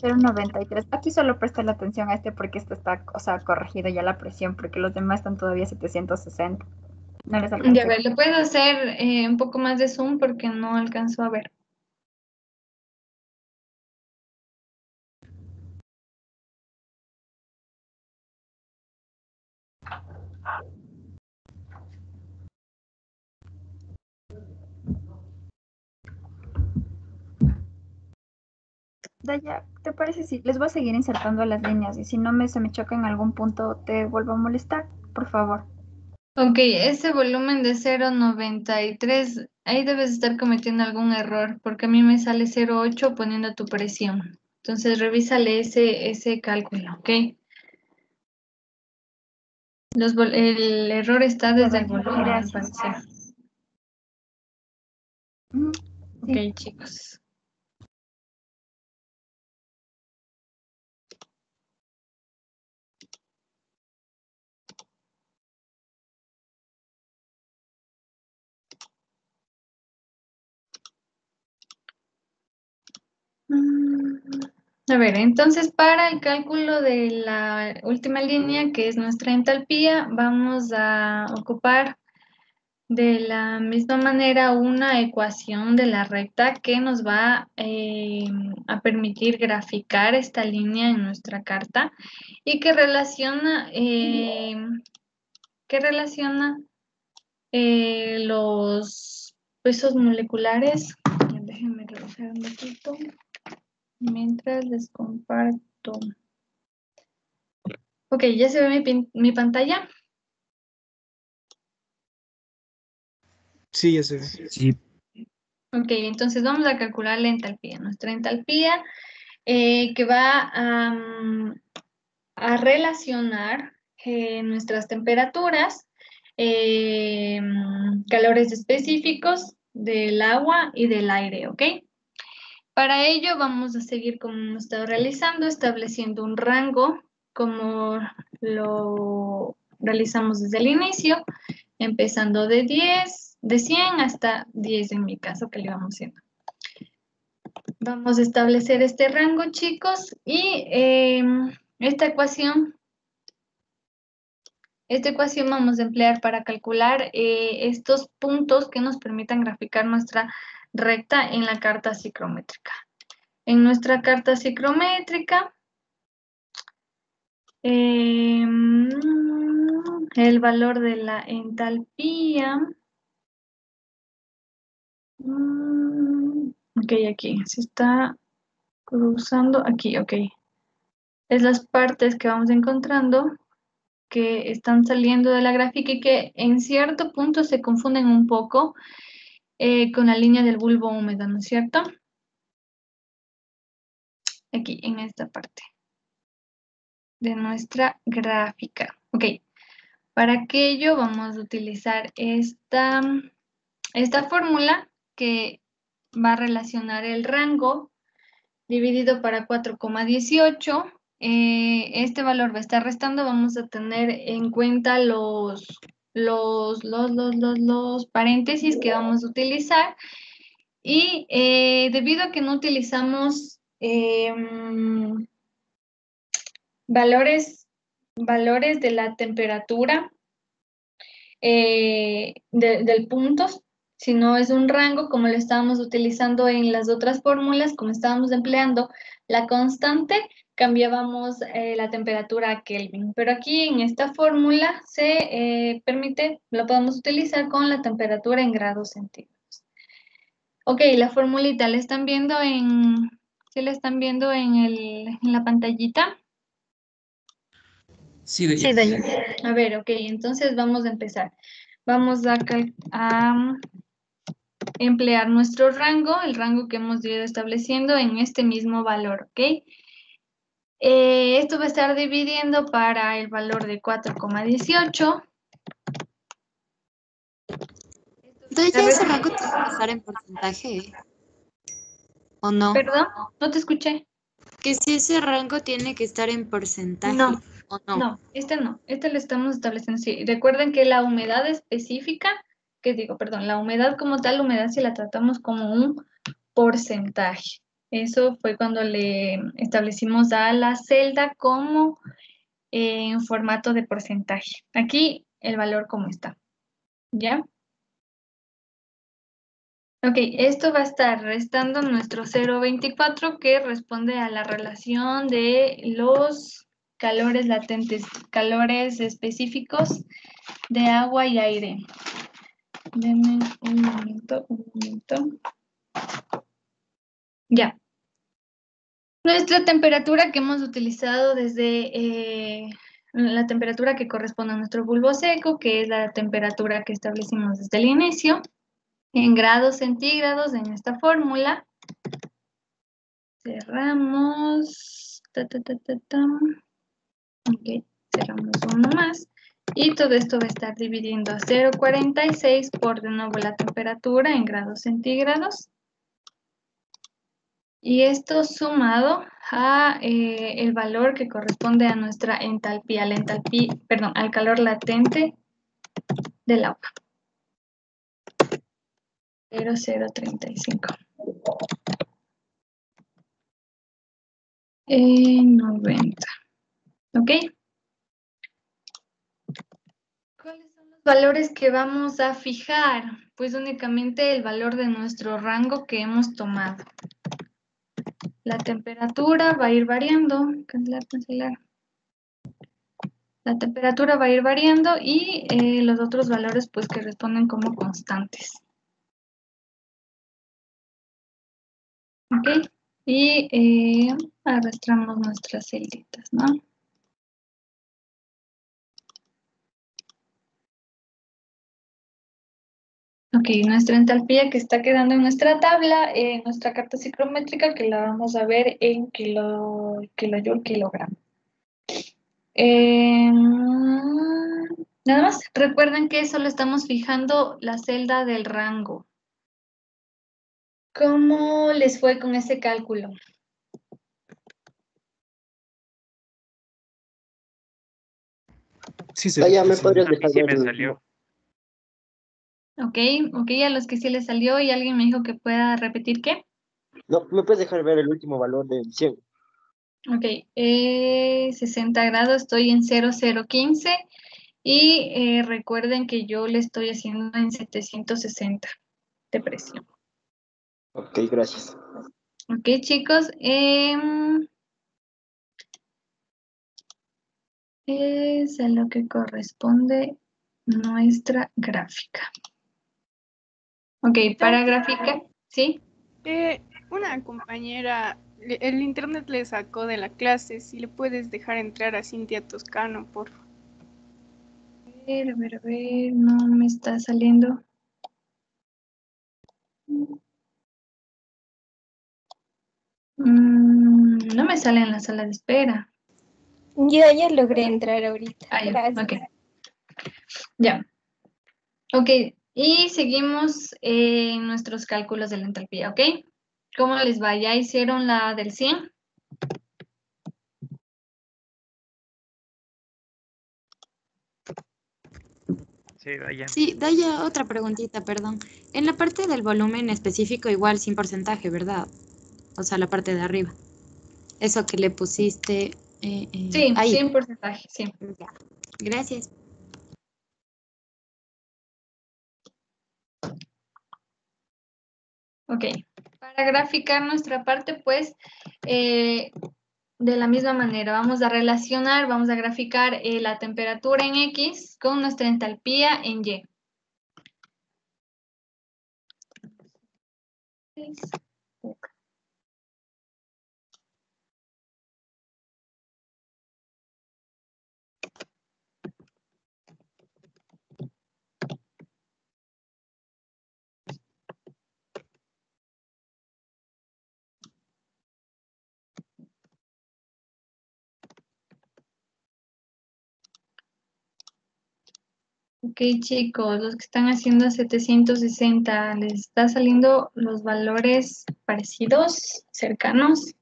E: 0.93. Aquí solo presta la atención a este porque este está, o sea, corregido ya la presión, porque los demás están todavía 760. No les
B: Ya,
E: alcancé.
B: a ver, ¿le puedo hacer eh, un poco más de zoom porque no alcanzo a ver?
E: Daya, ¿te parece si les voy a seguir insertando las líneas y si no me se me choca en algún punto te vuelvo a molestar? Por favor.
B: Ok, ese volumen de 0.93, ahí debes estar cometiendo algún error porque a mí me sale 0.8 poniendo tu presión. Entonces revísale ese, ese cálculo, ¿ok? Los el error está desde el volumen, al parecer.
E: Mm,
B: Ok, chicos. A ver, entonces para el cálculo de la última línea, que es nuestra entalpía, vamos a ocupar de la misma manera una ecuación de la recta que nos va eh, a permitir graficar esta línea en nuestra carta y que relaciona, eh, que relaciona eh, los pesos moleculares. Déjenme revisar un poquito mientras les comparto. Ok, ya se ve mi, pin- mi pantalla.
C: Sí, ya se ve.
H: Sí,
B: Ok, entonces vamos a calcular la entalpía. Nuestra entalpía eh, que va a, mm, a relacionar eh, nuestras temperaturas, eh, mm, calores específicos del agua y del aire, ¿ok? Para ello vamos a seguir como hemos estado realizando, estableciendo un rango como lo realizamos desde el inicio, empezando de 10, de 100 hasta 10 en mi caso que le vamos haciendo. Vamos a establecer este rango, chicos, y eh, esta ecuación, esta ecuación vamos a emplear para calcular eh, estos puntos que nos permitan graficar nuestra recta en la carta psicrométrica. En nuestra carta psicométrica, em, el valor de la entalpía. Mm, ok, aquí se está cruzando. Aquí, ok. Es las partes que vamos encontrando que están saliendo de la gráfica y que en cierto punto se confunden un poco eh, con la línea del bulbo húmedo, ¿no es cierto? Aquí, en esta parte de nuestra gráfica. Ok, para aquello vamos a utilizar esta, esta fórmula que va a relacionar el rango dividido para 4,18 eh, este valor va a estar restando, vamos a tener en cuenta los, los, los, los, los, paréntesis que vamos a utilizar. Y eh, debido a que no utilizamos em, valores, valores de la temperatura eh, del punto, sino es un rango como lo estábamos utilizando en las otras fórmulas, como estábamos empleando la constante, cambiábamos eh, la temperatura a Kelvin. Pero aquí en esta fórmula se eh, permite, lo podemos utilizar con la temperatura en grados centígrados. Ok, la formulita la están viendo en, ¿sí la están viendo en, el, en la pantallita?
K: Sí, de
B: Sí, A ver, ok, entonces vamos a empezar. Vamos a, a emplear nuestro rango, el rango que hemos ido estableciendo en este mismo valor, ¿ok? Eh, esto va a estar dividiendo para el valor de 4,18.
G: Entonces ya ese rango tiene que estar en porcentaje. ¿O no?
B: Perdón, no te escuché.
G: Que si ese rango tiene que estar en porcentaje.
B: No,
G: ¿o no?
B: no, este no. Este lo estamos estableciendo así. Recuerden que la humedad específica, que digo, perdón, la humedad como tal, humedad si la tratamos como un porcentaje. Eso fue cuando le establecimos a la celda como eh, en formato de porcentaje. Aquí el valor como está. ¿Ya? Ok, esto va a estar restando nuestro 0,24 que responde a la relación de los calores latentes, calores específicos de agua y aire. Denme un momento, un momento. Ya. Nuestra temperatura que hemos utilizado desde eh, la temperatura que corresponde a nuestro bulbo seco, que es la temperatura que establecimos desde el inicio, en grados centígrados en esta fórmula. Cerramos. Ok, cerramos uno más. Y todo esto va a estar dividiendo a 0,46 por de nuevo la temperatura en grados centígrados. Y esto sumado a eh, el valor que corresponde a nuestra entalpía, la entalpía, perdón, al calor latente del agua. 0035. En 90. ¿Ok? ¿Cuáles son los valores que vamos a fijar? Pues únicamente el valor de nuestro rango que hemos tomado. La temperatura va a ir variando. Cancelar, cancelar. La temperatura va a ir variando y eh, los otros valores pues que responden como constantes. Ok, y eh, arrastramos nuestras celditas, ¿no? Ok, nuestra entalpía que está quedando en nuestra tabla, en nuestra carta psicométrica, que la vamos a ver en kilo, kilojoule kilogramo. Em, nada más, recuerden que solo estamos fijando la celda del rango. ¿Cómo les fue con ese cálculo?
C: Sí, se
J: Ah, ya me
C: sí.
J: podrías dejar
I: sí me
J: el-
I: salió.
B: Ok, ok, a los que sí les salió y alguien me dijo que pueda repetir qué.
J: No, me puedes dejar ver el último valor del 100.
B: Ok, eh, 60 grados, estoy en 0015 y eh, recuerden que yo le estoy haciendo en 760 de presión.
J: Ok, gracias.
B: Ok, chicos. em, es a lo que corresponde nuestra gráfica. Ok, para gráfica, ¿sí?
O: Eh, una compañera, el internet le sacó de la clase. Si le puedes dejar entrar a Cintia Toscano, por favor.
B: A ver, a ver, a ver, no me está saliendo. Mm, no me sale en la sala de espera.
P: Ya, ya logré entrar ahorita.
B: Ah, ya,
P: Gracias.
B: ok. Ya. Ok, y seguimos en nuestros cálculos de la entalpía, ¿ok? ¿Cómo les va? ¿Ya hicieron la del 100?
I: Sí, vaya.
G: Sí, Daya, otra preguntita, perdón. En la parte del volumen específico, igual sin porcentaje, ¿verdad? O sea, la parte de arriba. Eso que le pusiste eh, eh,
B: Sí,
G: ahí.
B: sin porcentaje, sí.
G: Gracias.
B: Ok, para graficar nuestra parte, pues, eh, de la misma manera, vamos a relacionar, vamos a graficar eh, la temperatura en X con nuestra entalpía en Y. Ok, chicos, los que están haciendo 760, ¿les está saliendo los valores parecidos, cercanos?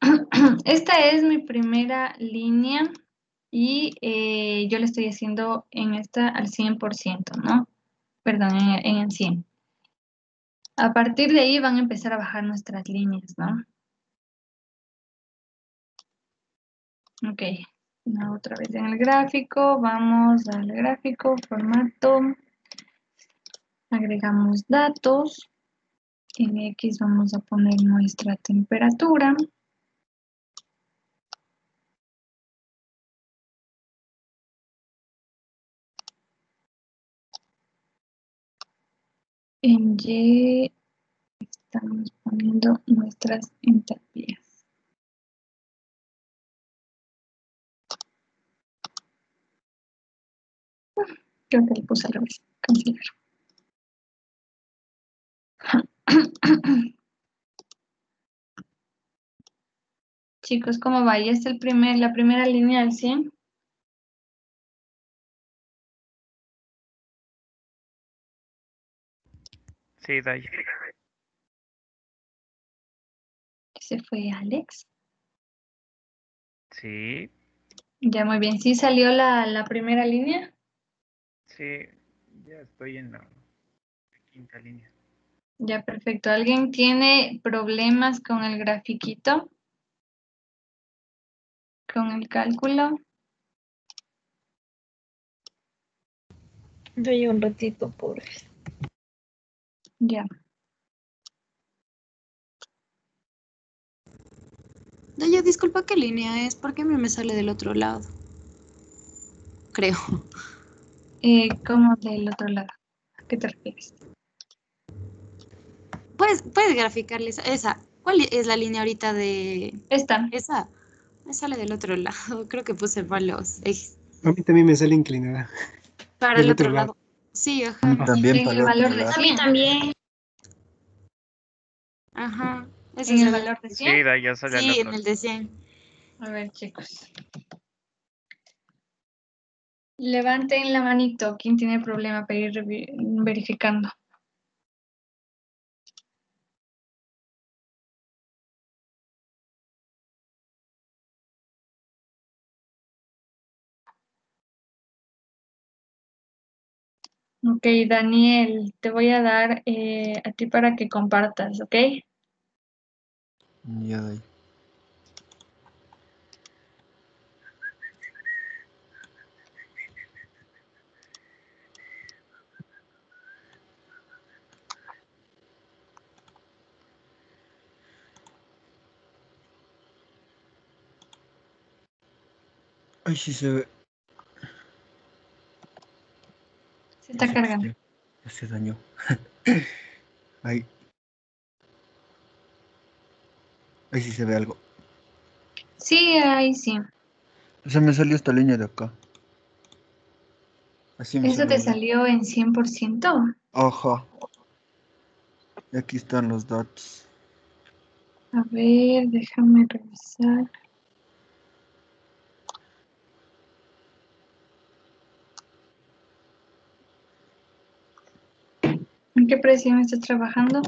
B: Esta es mi primera línea y eh, yo le estoy haciendo en esta al 100%, ¿no? Perdón, en, en el 100. A partir de ahí van a empezar a bajar nuestras líneas, ¿no? Ok, una otra vez en el gráfico, vamos al gráfico, formato, agregamos datos, en X vamos a poner nuestra temperatura. En Y estamos poniendo nuestras entalpías. Creo que le puse al revés. Chicos, ¿cómo va? Ya está el primer, la primera línea del 100.
I: Sí, Daya.
B: Se fue Alex.
I: Sí,
B: Ya muy bien. ¿Sí salió la, la primera línea?
I: Sí, ya estoy en la quinta línea.
B: Ya, perfecto. ¿Alguien tiene problemas con el grafiquito? ¿Con el cálculo?
F: Doy un ratito, por
B: Ya.
G: Daya, disculpa, ¿qué línea es? Porque a mí me sale del otro lado. Creo.
B: Eh, ¿Cómo del otro lado? ¿A qué te refieres?
G: ¿Puedes, puedes graficarles esa? ¿Cuál es la línea ahorita de...?
B: Esta.
G: Esa. Me sale del otro lado. Creo que puse mal los ejes.
C: A mí también me sale inclinada.
G: Para
C: Del
G: el
C: otro
G: otro
C: lado.
G: lado. Sí, ajá.
C: También para
B: el
C: el otro
B: valor de
C: lado.
B: 100.
N: también.
G: Ajá. Ese
B: ¿En
G: es
B: el valor de 100?
I: Sí, Daya, sale al
G: Sí,
I: otro.
G: en el de 100.
B: A ver, chicos. Levanten la manito. ¿Quién tiene problema para ir verificando? Ok, Daniel, te voy a dar eh, a ti para que compartas, ¿ok?
H: Ya, Daya. Ay, sí se ve.
B: Se está cargando.
H: Ya se dañó. Ahí. Ahí sí se ve algo.
B: Sí, ahí sí.
H: Se me salió esta línea de acá. Así me
B: ¿Eso te
H: salió.
B: salió en 100%?
H: Ajá. Y aquí están los datos.
B: A ver, déjame revisar. ¿En qué presión estás trabajando?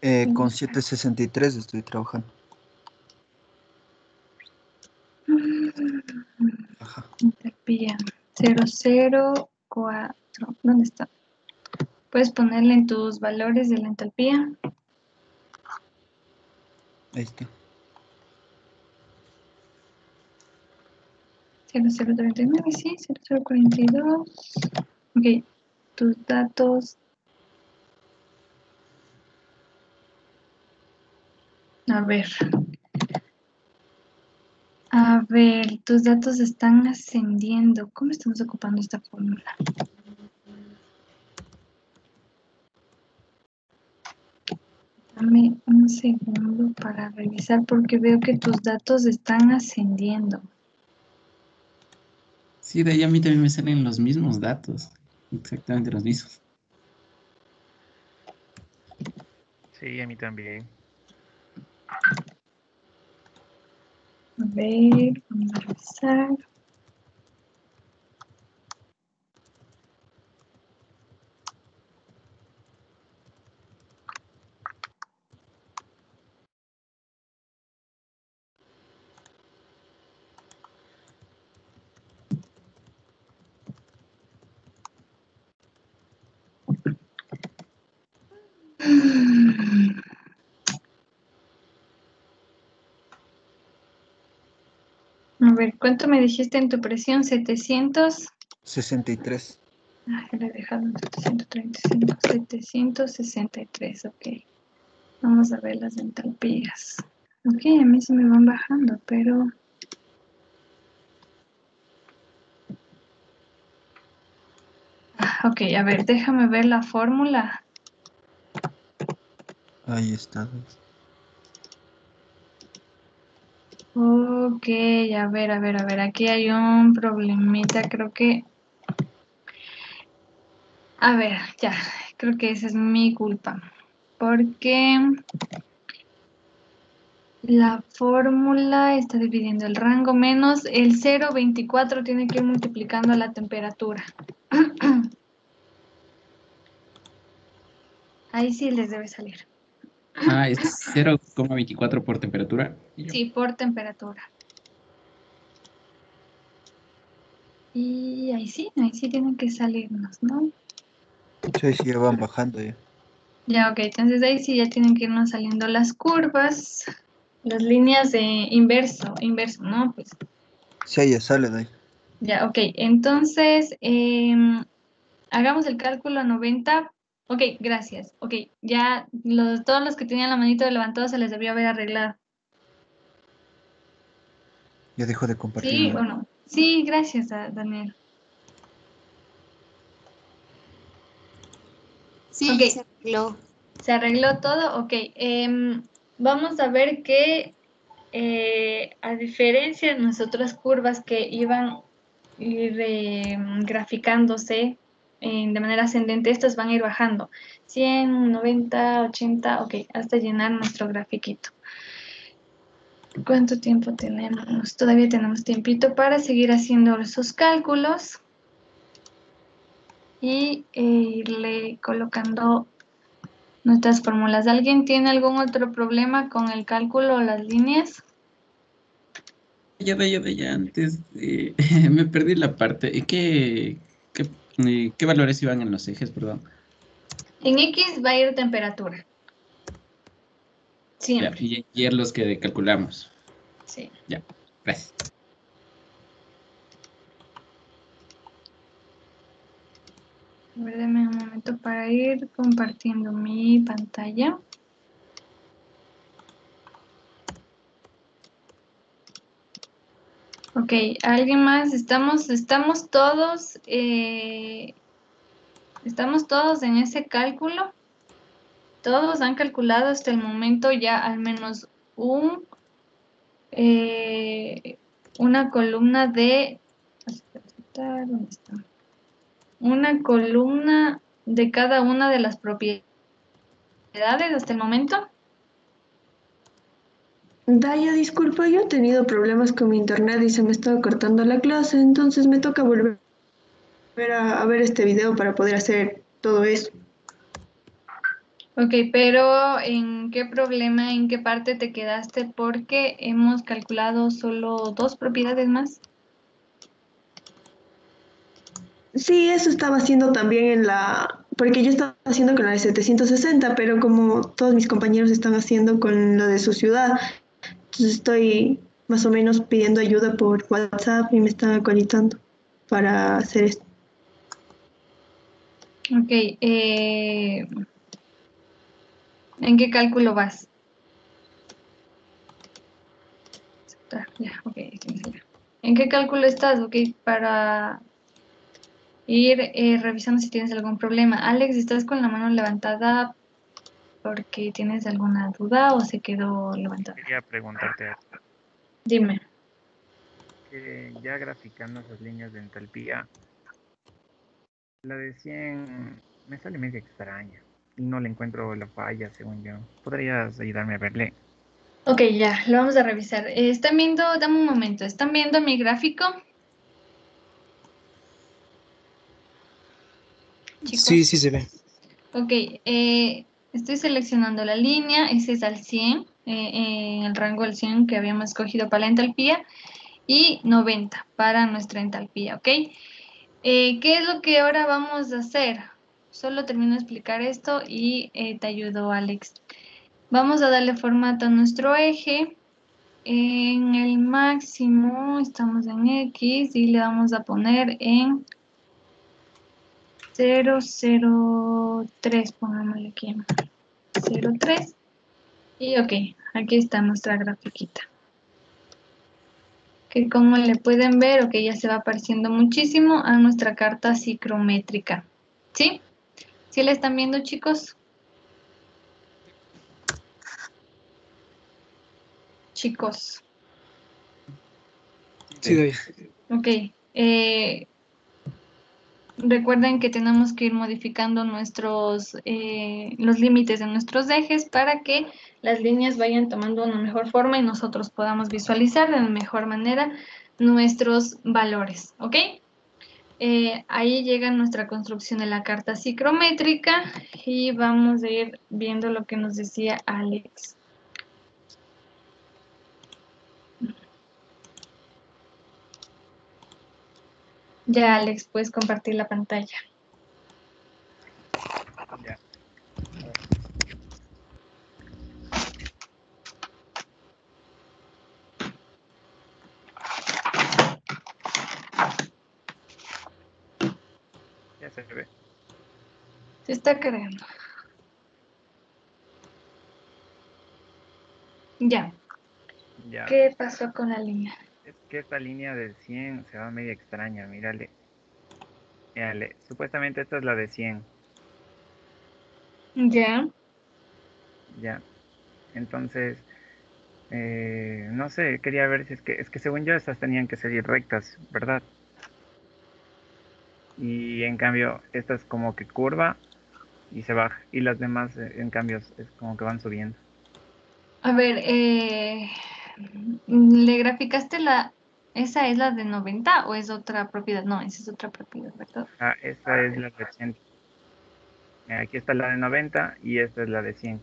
H: Eh, con 763 estoy trabajando. Ajá.
B: Entropía 004. ¿Dónde está? Puedes ponerle en tus valores de la entalpía.
H: Ahí está.
B: 0039, sí, 0042. Ok, tus datos. A ver. A ver, tus datos están ascendiendo. ¿Cómo estamos ocupando esta fórmula? Dame un segundo para revisar porque veo que tus datos están ascendiendo.
K: Sí, de ahí a mí también me salen los mismos datos. Exactamente los mismos.
I: Sí, a mí también.
B: A ver, vamos a A ver, ¿cuánto me dijiste en tu presión? 700.
H: 63.
B: Ah, le he dejado en 735. 763, ok. Vamos a ver las entalpías. Ok, a mí se me van bajando, pero... Ah, Ok, a ver, déjame ver la fórmula.
H: Ahí está.
B: Ok, a ver, a ver, a ver, aquí hay un problemita, creo que... A ver, ya, creo que esa es mi culpa. Porque la fórmula está dividiendo el rango menos el 0,24 tiene que ir multiplicando la temperatura. Ahí sí les debe salir.
K: Ah, es 0,24 por temperatura.
B: Sí, por temperatura. Y ahí sí, ahí sí tienen que salirnos, ¿no?
H: Sí, sí, ya van bajando ya.
B: Ya, ok, entonces ahí sí ya tienen que irnos saliendo las curvas, las líneas de inverso, inverso, ¿no? Pues
H: Sí, ya sale de ahí.
B: ya, ok, entonces em, hagamos el cálculo a 90. Ok, gracias. Ok, ya los, todos los que tenían la manito levantada se les debió haber arreglado.
H: Ya dejo de compartir.
B: ¿Sí
H: ¿no?
B: o no? Sí, gracias, Da- Daniel.
G: Sí,
B: Ok.
G: se arregló.
B: ¿Se arregló todo? Ok. em, vamos a ver que eh, a diferencia de nuestras otras curvas que iban ir em, graficándose de manera ascendente, estas van a ir bajando. 100, 90, 80, ok, hasta llenar nuestro grafiquito. ¿Cuánto tiempo tenemos? Todavía tenemos tiempito para seguir haciendo esos cálculos y eh, irle colocando nuestras fórmulas. ¿Alguien tiene algún otro problema con el cálculo o las líneas?
K: Ya de ya de ya antes me perdí la parte. ¿Y ¿Qué, qué, valores iban en los ejes, perdón?
B: En X va a ir temperatura. Siempre,
K: y, y es los que calculamos.
B: sí.
K: Ya, gracias.
B: A ver, un momento para ir compartiendo mi pantalla. Ok, ¿alguien más? Estamos, estamos todos, eh, estamos todos en ese cálculo. Todos han calculado hasta el momento ya al menos un, eh, una columna de, ¿dónde está? Una columna de cada una de las propiedades hasta el momento.
D: Daya, disculpa, yo he tenido problemas con mi internet y se me estaba cortando la clase, entonces me toca volver a, a ver este video para poder hacer todo eso.
B: Ok, pero ¿en qué problema, en qué parte te quedaste? Porque hemos calculado solo dos propiedades más.
D: Sí, eso estaba haciendo también en la, porque yo estaba haciendo con la de 760, pero como todos mis compañeros están haciendo con la de su ciudad, entonces estoy más o menos pidiendo ayuda por WhatsApp y me están actualizando para hacer esto.
B: Ok, eh, ¿en qué cálculo vas? Ya, ok, ¿En qué cálculo estás? Ok, para ir eh, revisando si tienes algún problema. Alex, ¿estás con la mano levantada porque tienes alguna duda o se quedó levantada?
I: Quería preguntarte algo.
B: Dime.
I: Que ya graficando esas líneas de entalpía, la de 100 me sale medio extraña y no le encuentro la falla, según yo. ¿Podrías ayudarme a verle?
B: Ok, ya, lo vamos a revisar. Eh, ¿Están viendo? Dame un momento. ¿Están viendo mi gráfico? Chicos.
C: Sí, sí se ve.
B: Ok, eh, estoy seleccionando la línea, ese es al 100, eh, en el rango del 100 que habíamos escogido para la entalpía, y 90 para nuestra entalpía, ¿ok? Eh, ¿Qué es lo que ahora vamos a hacer? Solo termino de explicar esto y eh, te ayudo, Alex. Vamos a darle formato a nuestro eje. En el máximo estamos en X y le vamos a poner en 003, pongámosle aquí, 03. Y ok, aquí está nuestra grafiquita. Que como le pueden ver, ok, ya se va apareciendo muchísimo a nuestra carta psicrométrica. ¿Sí? ¿Sí la están viendo, chicos? Chicos.
C: Sí, Daya.
B: Ok. eh, recuerden que tenemos que ir modificando nuestros, eh, los límites de nuestros ejes para que las líneas vayan tomando una mejor forma y nosotros podamos visualizar de mejor manera nuestros valores, ¿ok? Eh, ahí llega nuestra construcción de la carta psicrométrica y vamos a ir viendo lo que nos decía Alex. Ya, Alex, puedes compartir la pantalla.
I: Ya. Ya se ve.
B: Se está creando. Ya.
I: Ya.
B: ¿Qué pasó con la línea?
I: Que esta línea del 100 se va medio extraña, mírale. Mírale, supuestamente esta es la de 100,
B: Ya.
I: ya. Entonces, eh, no sé, quería ver si es que, es que según yo estas tenían que ser rectas, ¿verdad? Y en cambio, esta es como que curva y se baja. Y las demás, eh, en cambio, es- es como que van subiendo.
B: A ver, eh, ¿le graficaste la... ¿Esa es la de 90 o es otra propiedad? No, esa es otra propiedad, ¿verdad?
I: Ah, esta es la de 80. Mira, Aquí está la de 90 y esta es la de 100.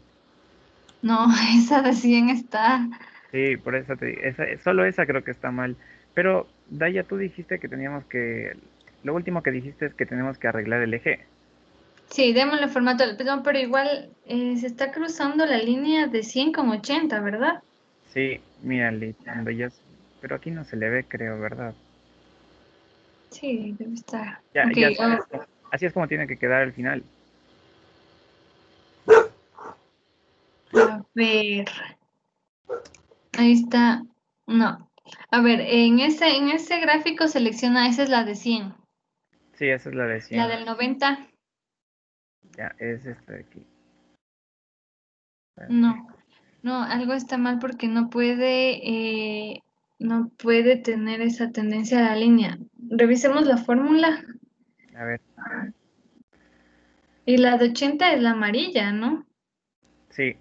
B: No, esa de 100 está...
I: Sí, por eso te digo, esa, solo esa creo que está mal. Pero, Daya, tú dijiste que teníamos que, lo último que dijiste es que tenemos que arreglar el eje.
B: Sí, démosle formato, pero, pero igual eh, se está cruzando la línea de 100 con 80, ¿verdad?
I: Sí, mira, cuando ya, pero aquí no se le ve, creo, ¿verdad?
B: Sí, debe estar.
I: Ya, ya, así es como tiene que quedar al final.
B: a ver. Ahí está. No, A ver, en ese, en ese gráfico selecciona, esa es la de 100.
I: Sí, esa es la de 100.
B: La del 90,
I: Ya, es esta de aquí.
B: no. No, algo está mal porque no puede, eh, no puede tener esa tendencia a la línea. Revisemos la fórmula.
I: A ver,
B: Y la de 80 es la amarilla, ¿no?
I: sí.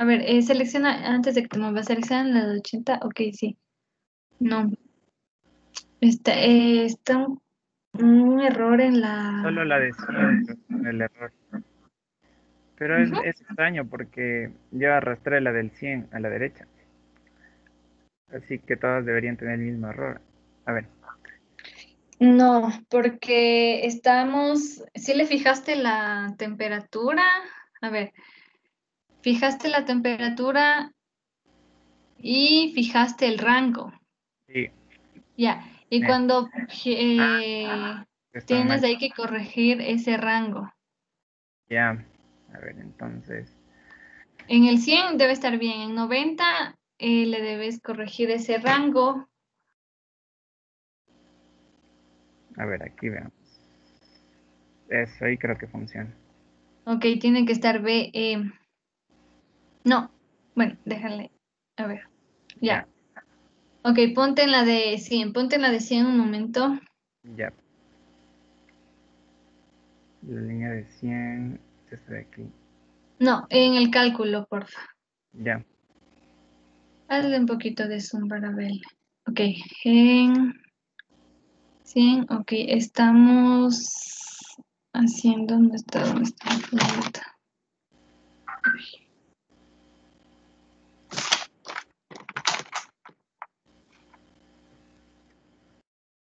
B: A ver, eh, selecciona, antes de que te muevas, selecciona la de 80. Ok, sí. No. Está, eh, está un, un error en la...
I: Solo la de 100 el error. Pero es, es extraño porque yo arrastré la del 100 a la derecha. Así que todas deberían tener el mismo error. A ver,
B: No, porque estamos, si le fijaste la temperatura, a ver, fijaste la temperatura y fijaste el rango,
I: sí.
B: ya, y cuando eh,
I: está
B: tienes
I: mal.
B: ahí que corregir ese rango.
I: Ya. A ver, entonces.
B: En el 100 debe estar bien, en 90 eh, le debes corregir ese rango,
I: A ver, aquí veamos. Eso ahí creo que funciona.
B: ok, tiene que estar B, eh, no, bueno, déjale, a ver, ya. Ok, ponte en la de 100, ponte en la de 100 un momento.
I: Ya. La línea de 100. Esta de aquí.
B: No, en el cálculo, porfa.
I: Ya.
B: Hazle un poquito de zoom para verle. Ok, en 100, ok, estamos haciendo, ¿dónde está? ¿Dónde está? ¿Dónde está?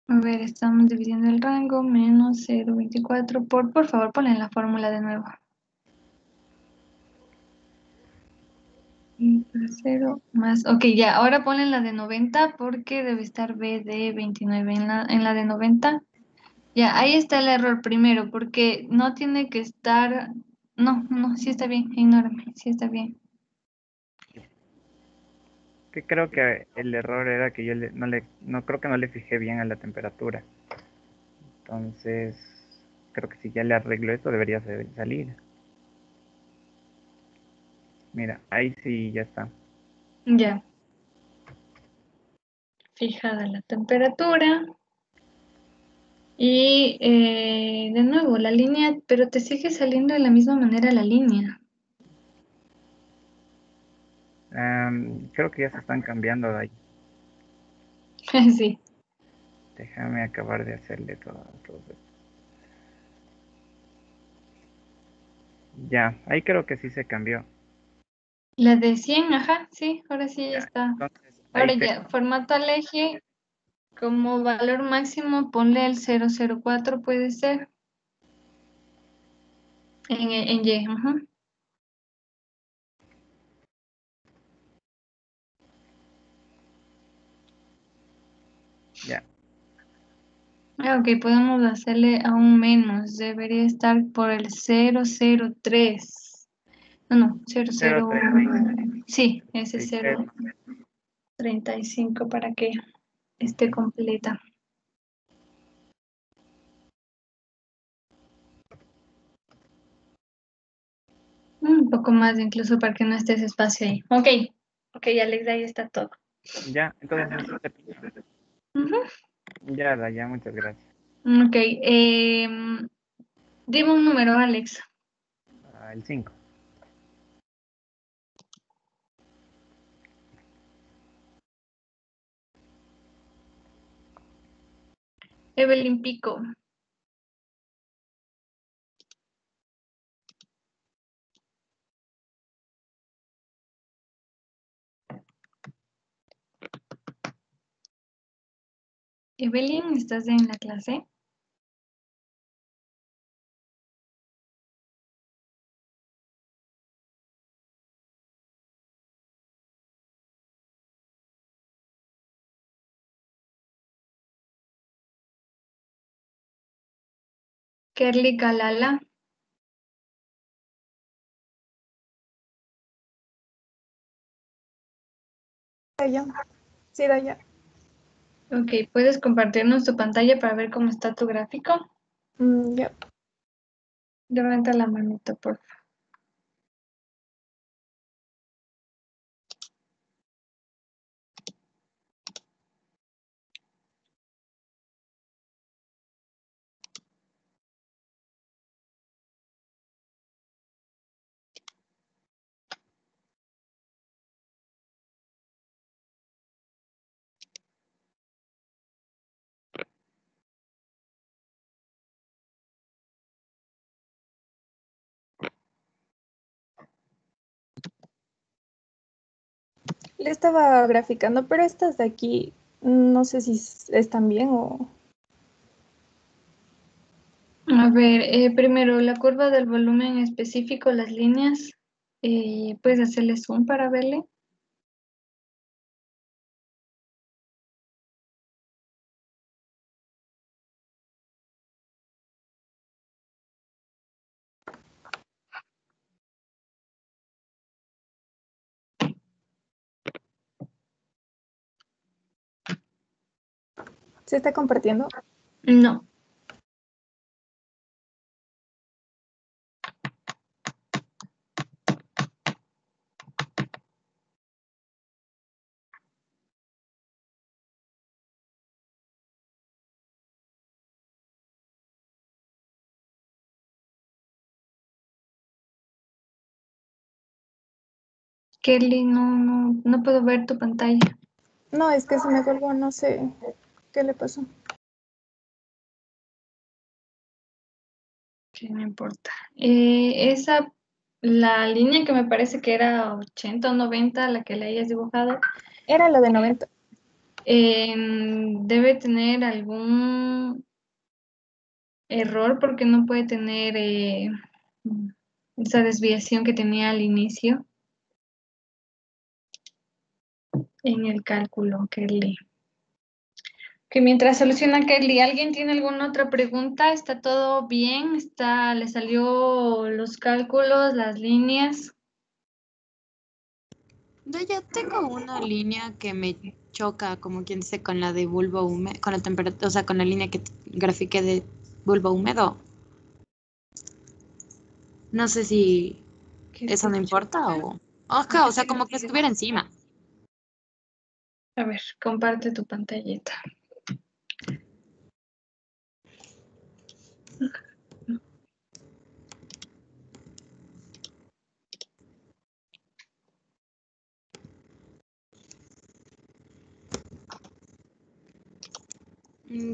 B: A ver, estamos dividiendo el rango menos 0.24 por, por favor, ponle la fórmula de nuevo. Y por cero más, ok, ya, ahora ponle la de 90 porque debe estar B de 29 en la, en la de 90. Ya, ahí está el error primero, porque no tiene que estar, no, no, sí está bien, ignórame, sí está bien.
I: Que creo que el error era que yo le- no le, no creo que no le fijé bien a la temperatura. Entonces, creo que si ya le arreglo esto debería sa- salir. Mira, ahí sí ya está.
B: Ya. Fijada la temperatura. Y eh, de nuevo, la línea, pero te sigue saliendo de la misma manera la línea.
I: Am, creo que ya se están cambiando de ahí.
B: Sí.
I: Déjame acabar de hacerle todo, todo esto. Ya, ahí creo que sí se cambió.
B: La de 100, ajá, sí, ahora sí ya está.
I: Entonces,
B: Ahora
I: te-
B: ya, formato al eje, como valor máximo, ponle el 004, puede ser. En, en Y, ajá.
I: Ya.
B: Ah, ok, podemos hacerle aún menos. Debería estar por el 003. No, no, 00. Sí, ese 035 para que esté completa. Un poco más incluso para que no esté ese espacio ahí. Ok, ok, Alex, ahí está todo.
I: Ya, entonces sí pido.
B: Ujú.
I: Ya, ya, muchas gracias.
B: Ok, em, dime un número, Alex.
I: Ah, el 5.
B: Evelyn Pico. Evelyn, ¿estás en la clase? Kerly Kalala.
L: Sí, Daya.
B: Ok, ¿puedes compartirnos tu pantalla para ver cómo está tu gráfico?
L: Mm, ya.
B: Levanta la manito, por favor.
L: Estaba graficando, pero estas de aquí, no sé si están bien o...
B: A ver, eh, primero la curva del volumen específico, las líneas, eh, puedes hacerle zoom para verle.
L: ¿Se está compartiendo?
B: No. Kelly, no, no, no puedo ver tu pantalla.
L: No, es que se me colgó, no sé qué le pasó.
B: Sí, no importa. Eh, esa, la línea que me parece que era 80 o 90, la que le hayas dibujado,
L: Era la de 90.
B: em, debe tener algún error porque no puede tener eh, esa desviación que tenía al inicio en el cálculo, Kelly. Que mientras soluciona Kelly, ¿alguien tiene alguna otra pregunta? ¿Está todo bien? ¿Está, le salió los cálculos, las líneas?
G: De ya tengo una línea que me choca, como quien dice, con la de bulbo húmedo, con la temperatura, o sea, con la línea que grafiqué de bulbo húmedo. No sé si eso no importa o... Ajá, o sea, como que estuviera encima.
B: A ver, comparte tu pantallita.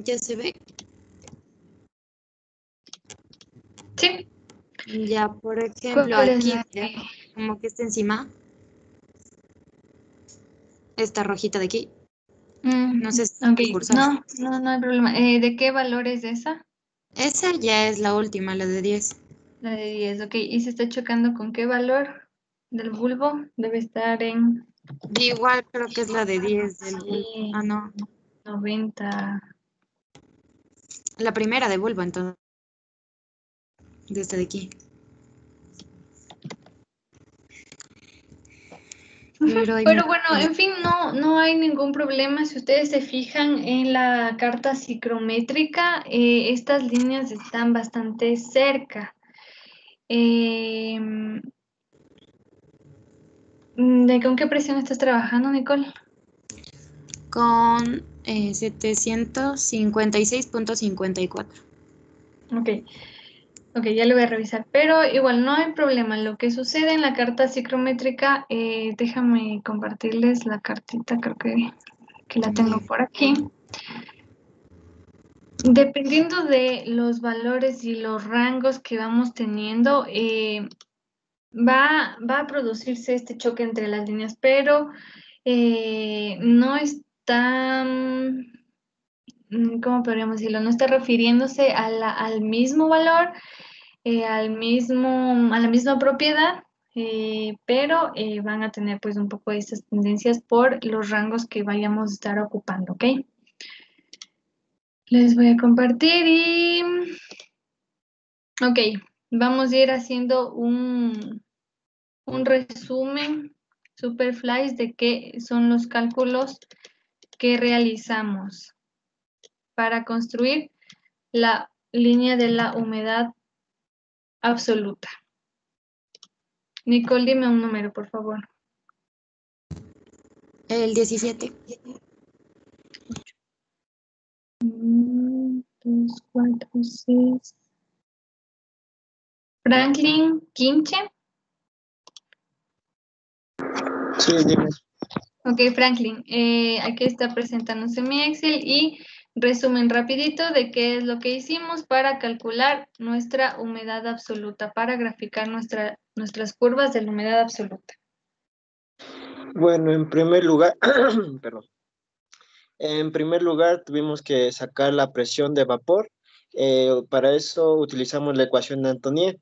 G: Ya se ve.
B: Sí.
G: Ya, por ejemplo,
B: ¿Cuál es
G: aquí, como que está encima. Esta rojita de aquí.
B: Mm,
G: No sé si
B: ok,
G: el cursor.
B: No, no, no hay problema. Eh, ¿de qué valor es esa?
G: Esa ya es la última, la de 10.
B: La de 10, ok. ¿Y se está chocando con qué valor del bulbo? Debe estar en
G: Igual creo que es la de 10 del bulbo. Ah, no.
B: 90.
G: La primera de bulbo, entonces. De esta de aquí. Pero,
B: bueno, en fin, no, no hay ningún problema. Si ustedes se fijan en la carta psicométrica, eh, estas líneas están bastante cerca. Em, ¿de con qué presión estás trabajando, Nicole?
G: Con eh, 756.54.
B: Ok, ok, ya lo voy a revisar, pero igual no hay problema. Lo que sucede en la carta psicométrica, eh, déjame compartirles la cartita, creo que, que la tengo por aquí. Dependiendo de los valores y los rangos que vamos teniendo, eh, va, va a producirse este choque entre las líneas, pero eh, no está, mm, ¿cómo podríamos decirlo? No está refiriéndose a al mismo valor, eh, al mismo, a la misma propiedad, eh, pero eh, van a tener pues un poco estas tendencias por los rangos que vayamos a estar ocupando, ¿ok? Les voy a compartir y... Ok, vamos a ir haciendo un, un resumen super flash de qué son los cálculos que realizamos para construir la línea de la humedad absoluta. Nicole, dime un número, por favor.
G: El 17.
B: Mm, dos, cuatro, seis. Franklin Quinche.
J: Sí, dime.
B: Ok, Franklin, eh, aquí está presentándose mi Excel y resumen rapidito de qué es lo que hicimos para calcular nuestra humedad absoluta, para graficar nuestra, nuestras curvas de la humedad absoluta.
J: Bueno, en primer lugar, perdón. En primer lugar, tuvimos que sacar la presión de vapor. Eh, para eso utilizamos la ecuación de Antonier.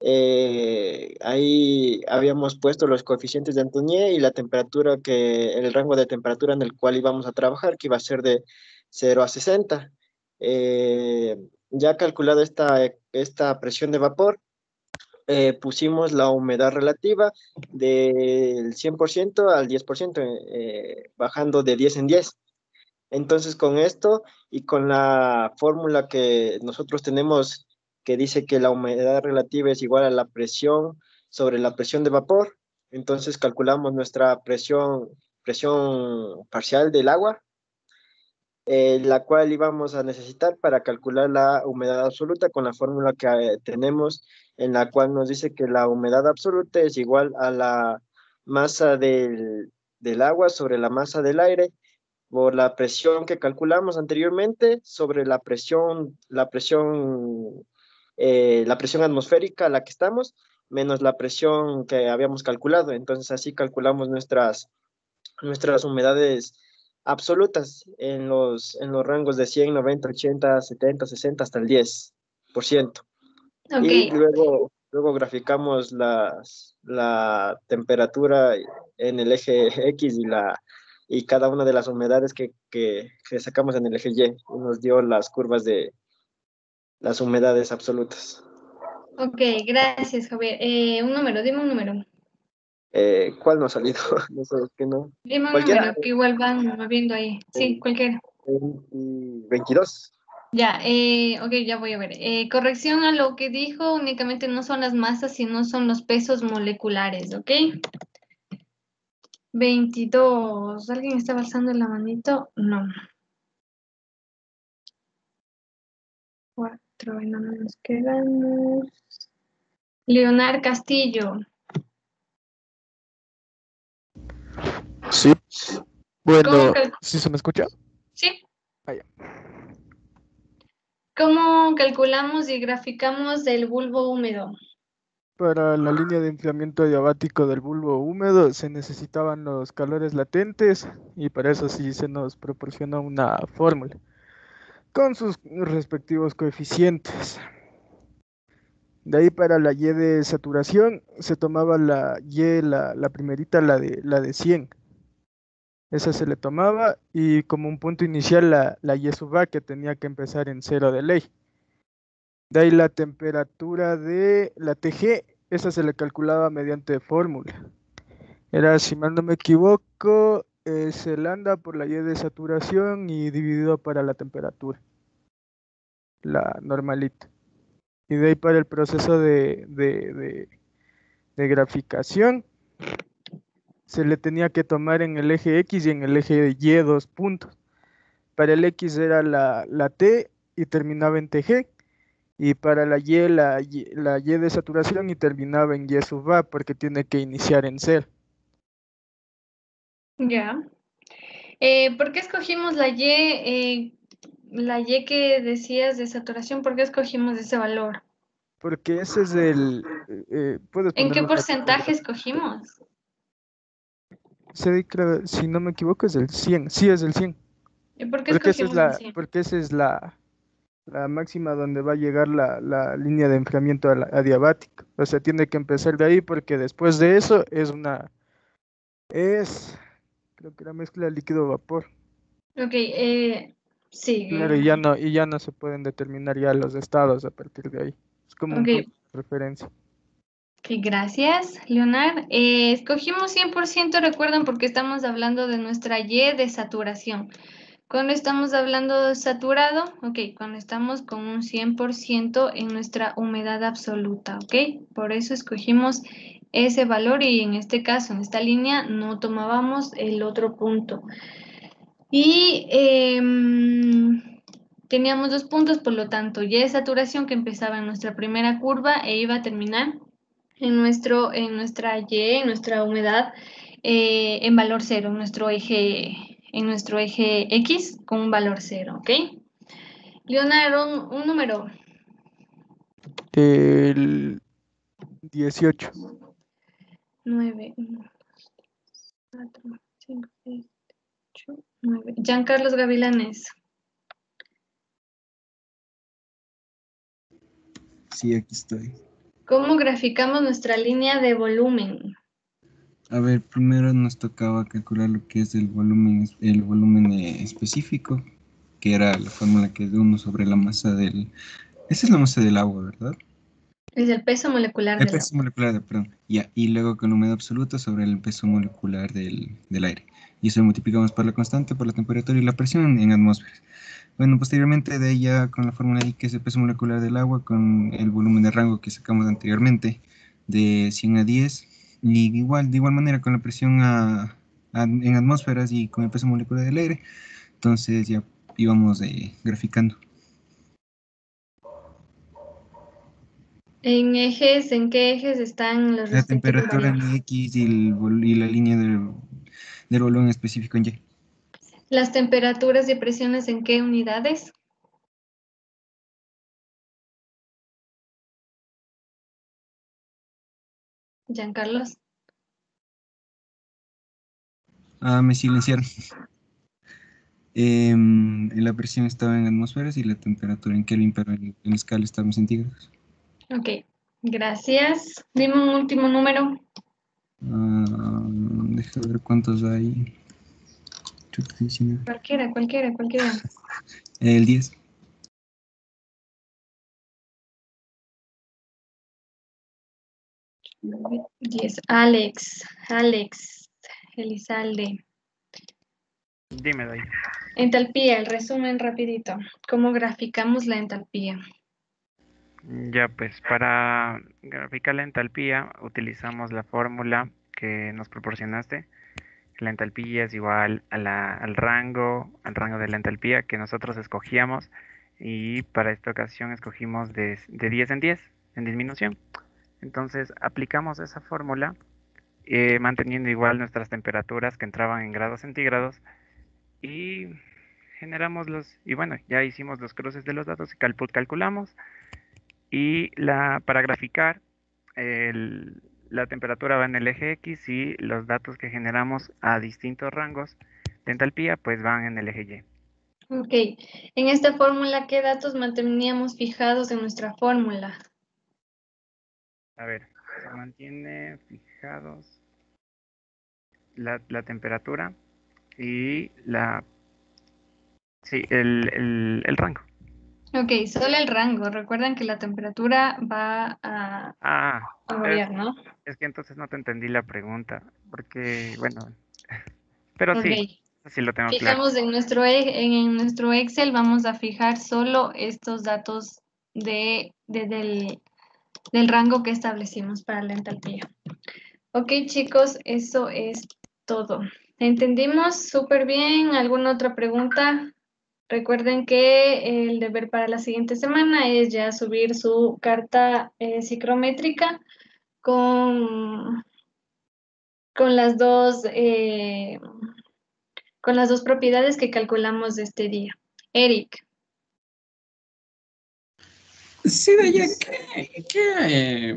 J: Eh, ahí habíamos puesto los coeficientes de Antonier y la temperatura que, el rango de temperatura en el cual íbamos a trabajar, que iba a ser de 0 a 60. Eh, ya calculada esta, esta presión de vapor, eh, pusimos la humedad relativa del 100% al 10%, eh, bajando de 10 en 10. Entonces, con esto y con la fórmula que nosotros tenemos que dice que la humedad relativa es igual a la presión sobre la presión de vapor, entonces calculamos nuestra presión, presión parcial del agua, eh, la cual íbamos a necesitar para calcular la humedad absoluta con la fórmula que eh, tenemos, en la cual nos dice que la humedad absoluta es igual a la masa del, del agua sobre la masa del aire por la presión que calculamos anteriormente sobre la presión, la presión, eh, la presión atmosférica a la que estamos, menos la presión que habíamos calculado. Entonces así calculamos nuestras, nuestras humedades absolutas en los, en los rangos de 100, 90, 80, 70, 60 hasta el 10%. Y luego, luego graficamos las, la temperatura en el eje X y, la, y cada una de las humedades que, que, que sacamos en el eje Y. Y nos dio las curvas de las humedades absolutas.
B: Ok, gracias, Javier. Eh, un número, dime un número.
J: Eh, ¿Cuál no ha salido? no sé, que no.
B: Dime número que igual van moviendo ahí. Sí, cualquiera.
J: 22.
B: Ya, eh, ok, ya voy a ver. Eh, corrección a lo que dijo, únicamente no son las masas, sino son los pesos moleculares, ¿ok? 22. ¿Alguien está alzando la manito? No. Cuatro, y no nos quedamos. Leonard Castillo.
Q: Sí. Bueno,
B: ¿Cómo cal-
Q: ¿sí se me escucha?
B: Sí.
Q: Ya.
B: ¿Cómo calculamos y graficamos el bulbo húmedo?
Q: Para la línea de enfriamiento adiabático del bulbo húmedo se necesitaban los calores latentes y para eso sí se nos proporciona una fórmula con sus respectivos coeficientes. De ahí para la Y de saturación se tomaba la Y, la, la primerita, la de, la de 100. Esa se le tomaba y como un punto inicial la, la Y sub A que tenía que empezar en cero de ley. De ahí la temperatura de la TG, esa se le calculaba mediante fórmula. Era, si mal no me equivoco, es el lambda por la Y de saturación y dividido para la temperatura. La normalita. Y de ahí para el proceso de, de, de, de graficación, se le tenía que tomar en el eje X y en el eje Y dos puntos. Para el X era la, la T y terminaba en TG. Y para la Y, la Y, la Y de saturación y terminaba en Y sub A porque tiene que iniciar en cero.
B: Ya. Eh, ¿por qué escogimos la Y, eh, la Y que decías de saturación? ¿Por qué escogimos ese valor?
Q: Porque ese es el... eh, eh, ¿puedes
B: ¿En qué porcentaje escogimos?
Q: Se si no me equivoco es el 100. Sí, es el 100.
B: ¿Y por qué
Q: Porque esa es la,
B: el 100?
Q: porque esa es la, la máxima donde va a llegar la, la línea de enfriamiento a la-. O sea, tiene que empezar de ahí porque después de eso es una... Es... Creo que la mezcla líquido-vapor.
B: Ok, eh, sí.
Q: Claro, y ya no, y ya no se pueden determinar ya los estados a partir de ahí. Es como un
B: Ok.
Q: punto de referencia.
B: Gracias, Leonard. Eh, escogimos 100%, recuerden, porque estamos hablando de nuestra Y de saturación. Cuando estamos hablando de saturado, ok, cuando estamos con un 100% en nuestra humedad absoluta, ok. Por eso escogimos ese valor y en este caso, en esta línea, no tomábamos el otro punto. Y em, teníamos dos puntos, por lo tanto, Y de saturación que empezaba en nuestra primera curva e iba a terminar en, nuestro, en nuestra Y, en nuestra humedad, eh, en valor cero, en nuestro eje en nuestro eje X con un valor cero, ¿ok? Leonardo, un, un número.
Q: El 18.
B: 9, 1, 4, 5, 6, 8, 9. Giancarlos Gavilanes.
H: Sí, aquí estoy.
B: ¿Cómo graficamos nuestra línea de volumen?
H: A ver, primero nos tocaba calcular lo que es el volumen, el volumen específico, que era la fórmula que de uno sobre la masa del... Esa es la masa del agua, ¿verdad?
B: Es el peso molecular
H: El
B: del
H: peso molecular, de- perdón. Ya, y luego con la humedad absoluta sobre el peso molecular del, del aire. Y eso lo multiplicamos por la constante, por la temperatura y la presión en atmósferas. Bueno, posteriormente de ahí ya con la fórmula I, que es el peso molecular del agua, con el volumen de rango que sacamos anteriormente, de 100 a 10, y igual, de igual manera con la presión a- a- en atmósferas y con el peso molecular del aire, entonces ya íbamos eh, graficando.
B: En ejes, ¿en qué ejes están los
H: La temperatura en? X y, el vol- y la línea del, del volumen específico en Y.
B: Las temperaturas y presiones, ¿en qué unidades? Giancarlos.
H: Ah, me silenciaron. Em, la presión estaba en atmósferas y la temperatura en Kelvin, pero en, en escala estaba en centígrados.
B: Ok, gracias. Dime un último número.
H: Ah, deja ver cuántos hay. Chuta, 19.
B: Cualquiera, cualquiera, cualquiera.
H: El 10.
B: Diez. Alex, Alex, Elizalde.
I: Dime, Day.
B: Entalpía, el resumen rapidito. ¿Cómo graficamos la entalpía?
I: Ya, pues para graficar la entalpía utilizamos la fórmula que nos proporcionaste. La entalpía es igual a la- al rango, al rango de la entalpía que nosotros escogíamos y para esta ocasión escogimos de, de 10 en 10, en disminución. Entonces aplicamos esa fórmula eh, manteniendo igual nuestras temperaturas que entraban en grados centígrados y generamos los, y bueno, ya hicimos los cruces de los datos y calcu- calculamos y la, para graficar, el- la temperatura va en el eje X y los datos que generamos a distintos rangos de entalpía pues van en el eje Y.
B: Ok, en esta fórmula, ¿qué datos manteníamos fijados en nuestra fórmula?
I: A ver, se mantiene fijados la, la temperatura y la... Sí, el, el, el rango.
B: Ok, solo el rango. Recuerden que la temperatura va a,
I: Ah,
B: a
I: es,
B: variar, ¿no?
I: es que entonces no te entendí la pregunta, porque, bueno, pero sí, sí lo tengo claro.
B: Fijamos en nuestro, e- en, en nuestro Excel, vamos a fijar solo estos datos de, de- del, del rango que establecimos para la entalpía. Ok, chicos, eso es todo. ¿Entendimos súper bien? ¿Alguna otra pregunta? Recuerden que el deber para la siguiente semana es ya subir su carta eh, psicométrica con, con las dos eh, con las dos propiedades que calculamos de este día. Eric,
K: Sí, Daya, ¿qué,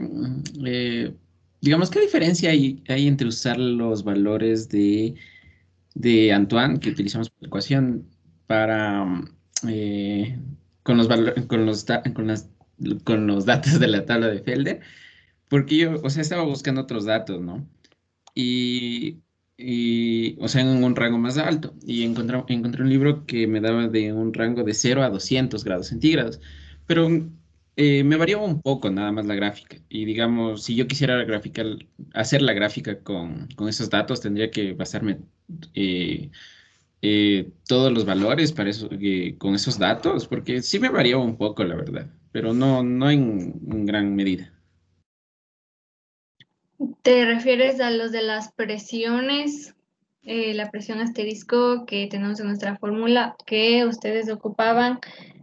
K: eh, digamos, qué diferencia hay, hay entre usar los valores de, de Antoine que utilizamos por ecuación para eh, con los con los con las con los datos de la tabla de Felder? Porque yo, o sea, estaba buscando otros datos, ¿no? Y, y, o sea, en un rango más alto. Y encontré, encontré un libro que me daba de un rango de 0 a 200 grados centígrados. Pero eh, me variaba un poco nada más la gráfica. Y digamos, si yo quisiera graficar, hacer la gráfica con, con esos datos, tendría que basarme eh, eh, todos los valores para eso, eh, con esos datos, porque sí me variaba un poco, la verdad, pero no, no en, en gran medida.
B: ¿Te refieres a los de las presiones, eh, la presión asterisco que tenemos en nuestra fórmula que ustedes ocupaban?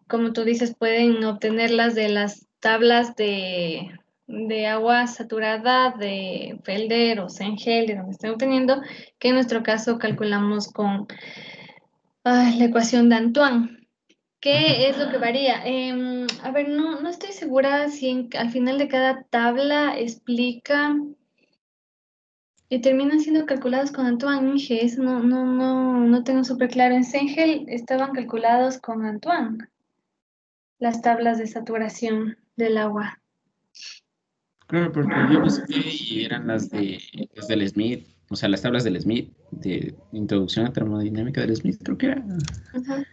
B: Como tú dices, pueden obtenerlas de las tablas de, de agua saturada de Felder o Sengel, de donde estén obteniendo, que en nuestro caso calculamos con ah, la ecuación de Antoine. ¿Qué es lo que varía? Em, a ver, no, no estoy segura si en- al final de cada tabla explica y terminan siendo calculados con Antoine. Dije, eso no, no, no, no tengo súper claro. En Sengel estaban calculados con Antoine las tablas de saturación del agua.
K: Claro, porque yo busqué y eran las de las del Smith, o sea, las tablas del Smith, de introducción a termodinámica del Smith, creo que era.
B: Ajá.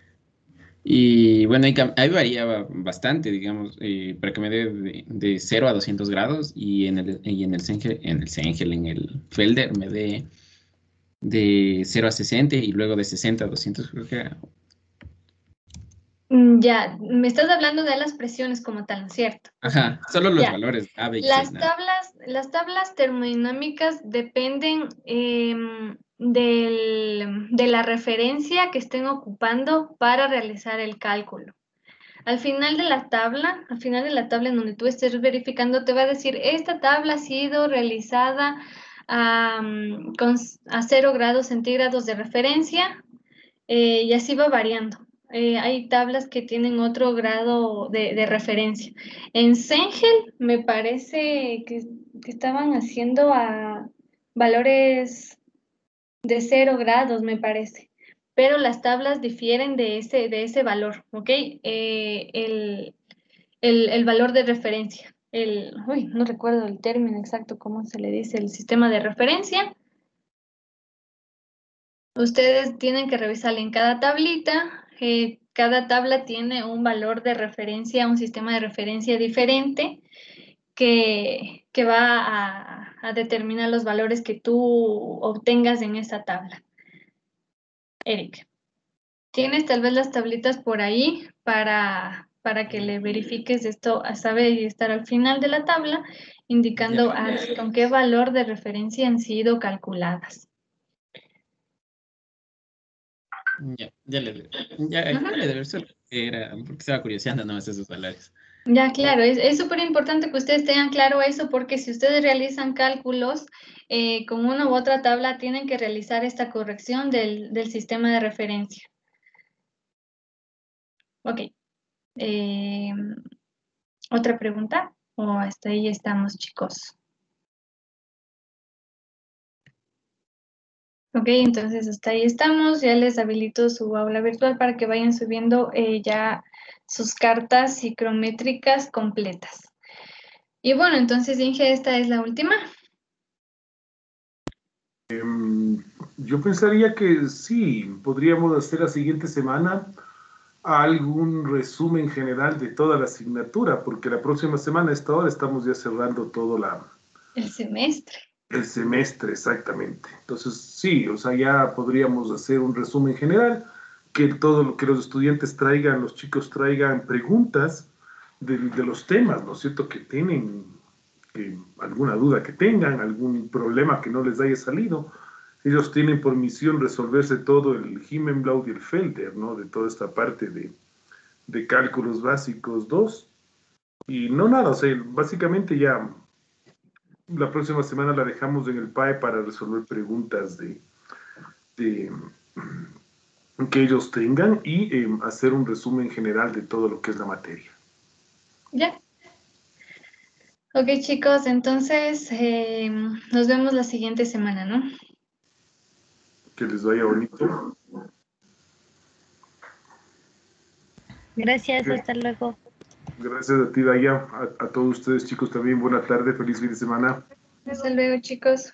K: Y bueno, ahí, ahí variaba bastante, digamos, eh, para que me dé de, de 0 a 200 grados y en el, y en el Sengel, en el Sengel, en el Felder me dé de 0 a 60 y luego de 60 a 200, creo que era.
B: Mm, Ya, me estás hablando de las presiones como tal, ¿no es cierto?
K: Ajá, solo los
B: Ya.
K: valores A, B
B: Las
K: nada.
B: tablas, las tablas termodinámicas dependen em, del- de la referencia que estén ocupando para realizar el cálculo. Al final de la tabla, al final de la tabla en donde tú estés verificando, te va a decir, esta tabla ha sido realizada am, con, a 0 grados centígrados de referencia eh, y así va variando. Eh, hay tablas que tienen otro grado de, de referencia. En Sengel me parece que, que estaban haciendo a valores de 0 grados, me parece. Pero las tablas difieren de ese, de ese valor, ¿ok? Eh, el, el, el valor de referencia. El, uy, no recuerdo el término exacto, cómo se le dice, el sistema de referencia. Ustedes tienen que revisar en cada tablita. Eh, cada tabla tiene un valor de referencia, un sistema de referencia diferente que, que va a, a determinar los valores que tú obtengas en esa tabla. Eric, ¿tienes tal vez las tablitas por ahí para, para que le verifiques esto a saber y estar al final de la tabla, indicando a- con qué valor de referencia han sido calculadas?
K: Ya, ya le, ya, ya le debe ser, era, porque estaba curioseando nomás esos valores.
B: Ya, claro, es súper importante que ustedes tengan claro eso porque si ustedes realizan cálculos eh, con una u otra tabla, tienen que realizar esta corrección del, del sistema de referencia. Ok. Eh, ¿otra pregunta? ¿O hasta ahí estamos, chicos? Ok, entonces hasta ahí estamos. Ya les habilito su aula virtual para que vayan subiendo eh, ya sus cartas psicométricas completas. Y bueno, entonces Inge, esta es la última.
A: Em, yo pensaría que sí, podríamos hacer la siguiente semana algún resumen general de toda la asignatura, porque la próxima semana a esta hora estamos ya cerrando todo la,
B: El semestre.
A: El semestre exactamente. Entonces, sí, o sea, ya podríamos hacer un resumen general, que todo lo que los estudiantes traigan, los chicos traigan preguntas de, de los temas, ¿no es cierto?, que tienen, que alguna duda que tengan, algún problema que no les haya salido. Ellos tienen por misión resolverse todo el Himmelblau y el Felder, ¿no?, de toda esta parte de, de cálculos básicos 2. Y no nada, o sea, básicamente ya la próxima semana la dejamos en el PAE para resolver preguntas de, de, que ellos tengan y eh, hacer un resumen general de todo lo que es la materia.
B: Ya. Ok, chicos, entonces eh, nos vemos la siguiente semana, ¿no?
A: Que les vaya bonito.
F: Gracias, hasta luego.
A: Gracias a ti, Daya, a, todos ustedes chicos también. Buena tarde, feliz fin de semana.
B: Hasta luego, chicos.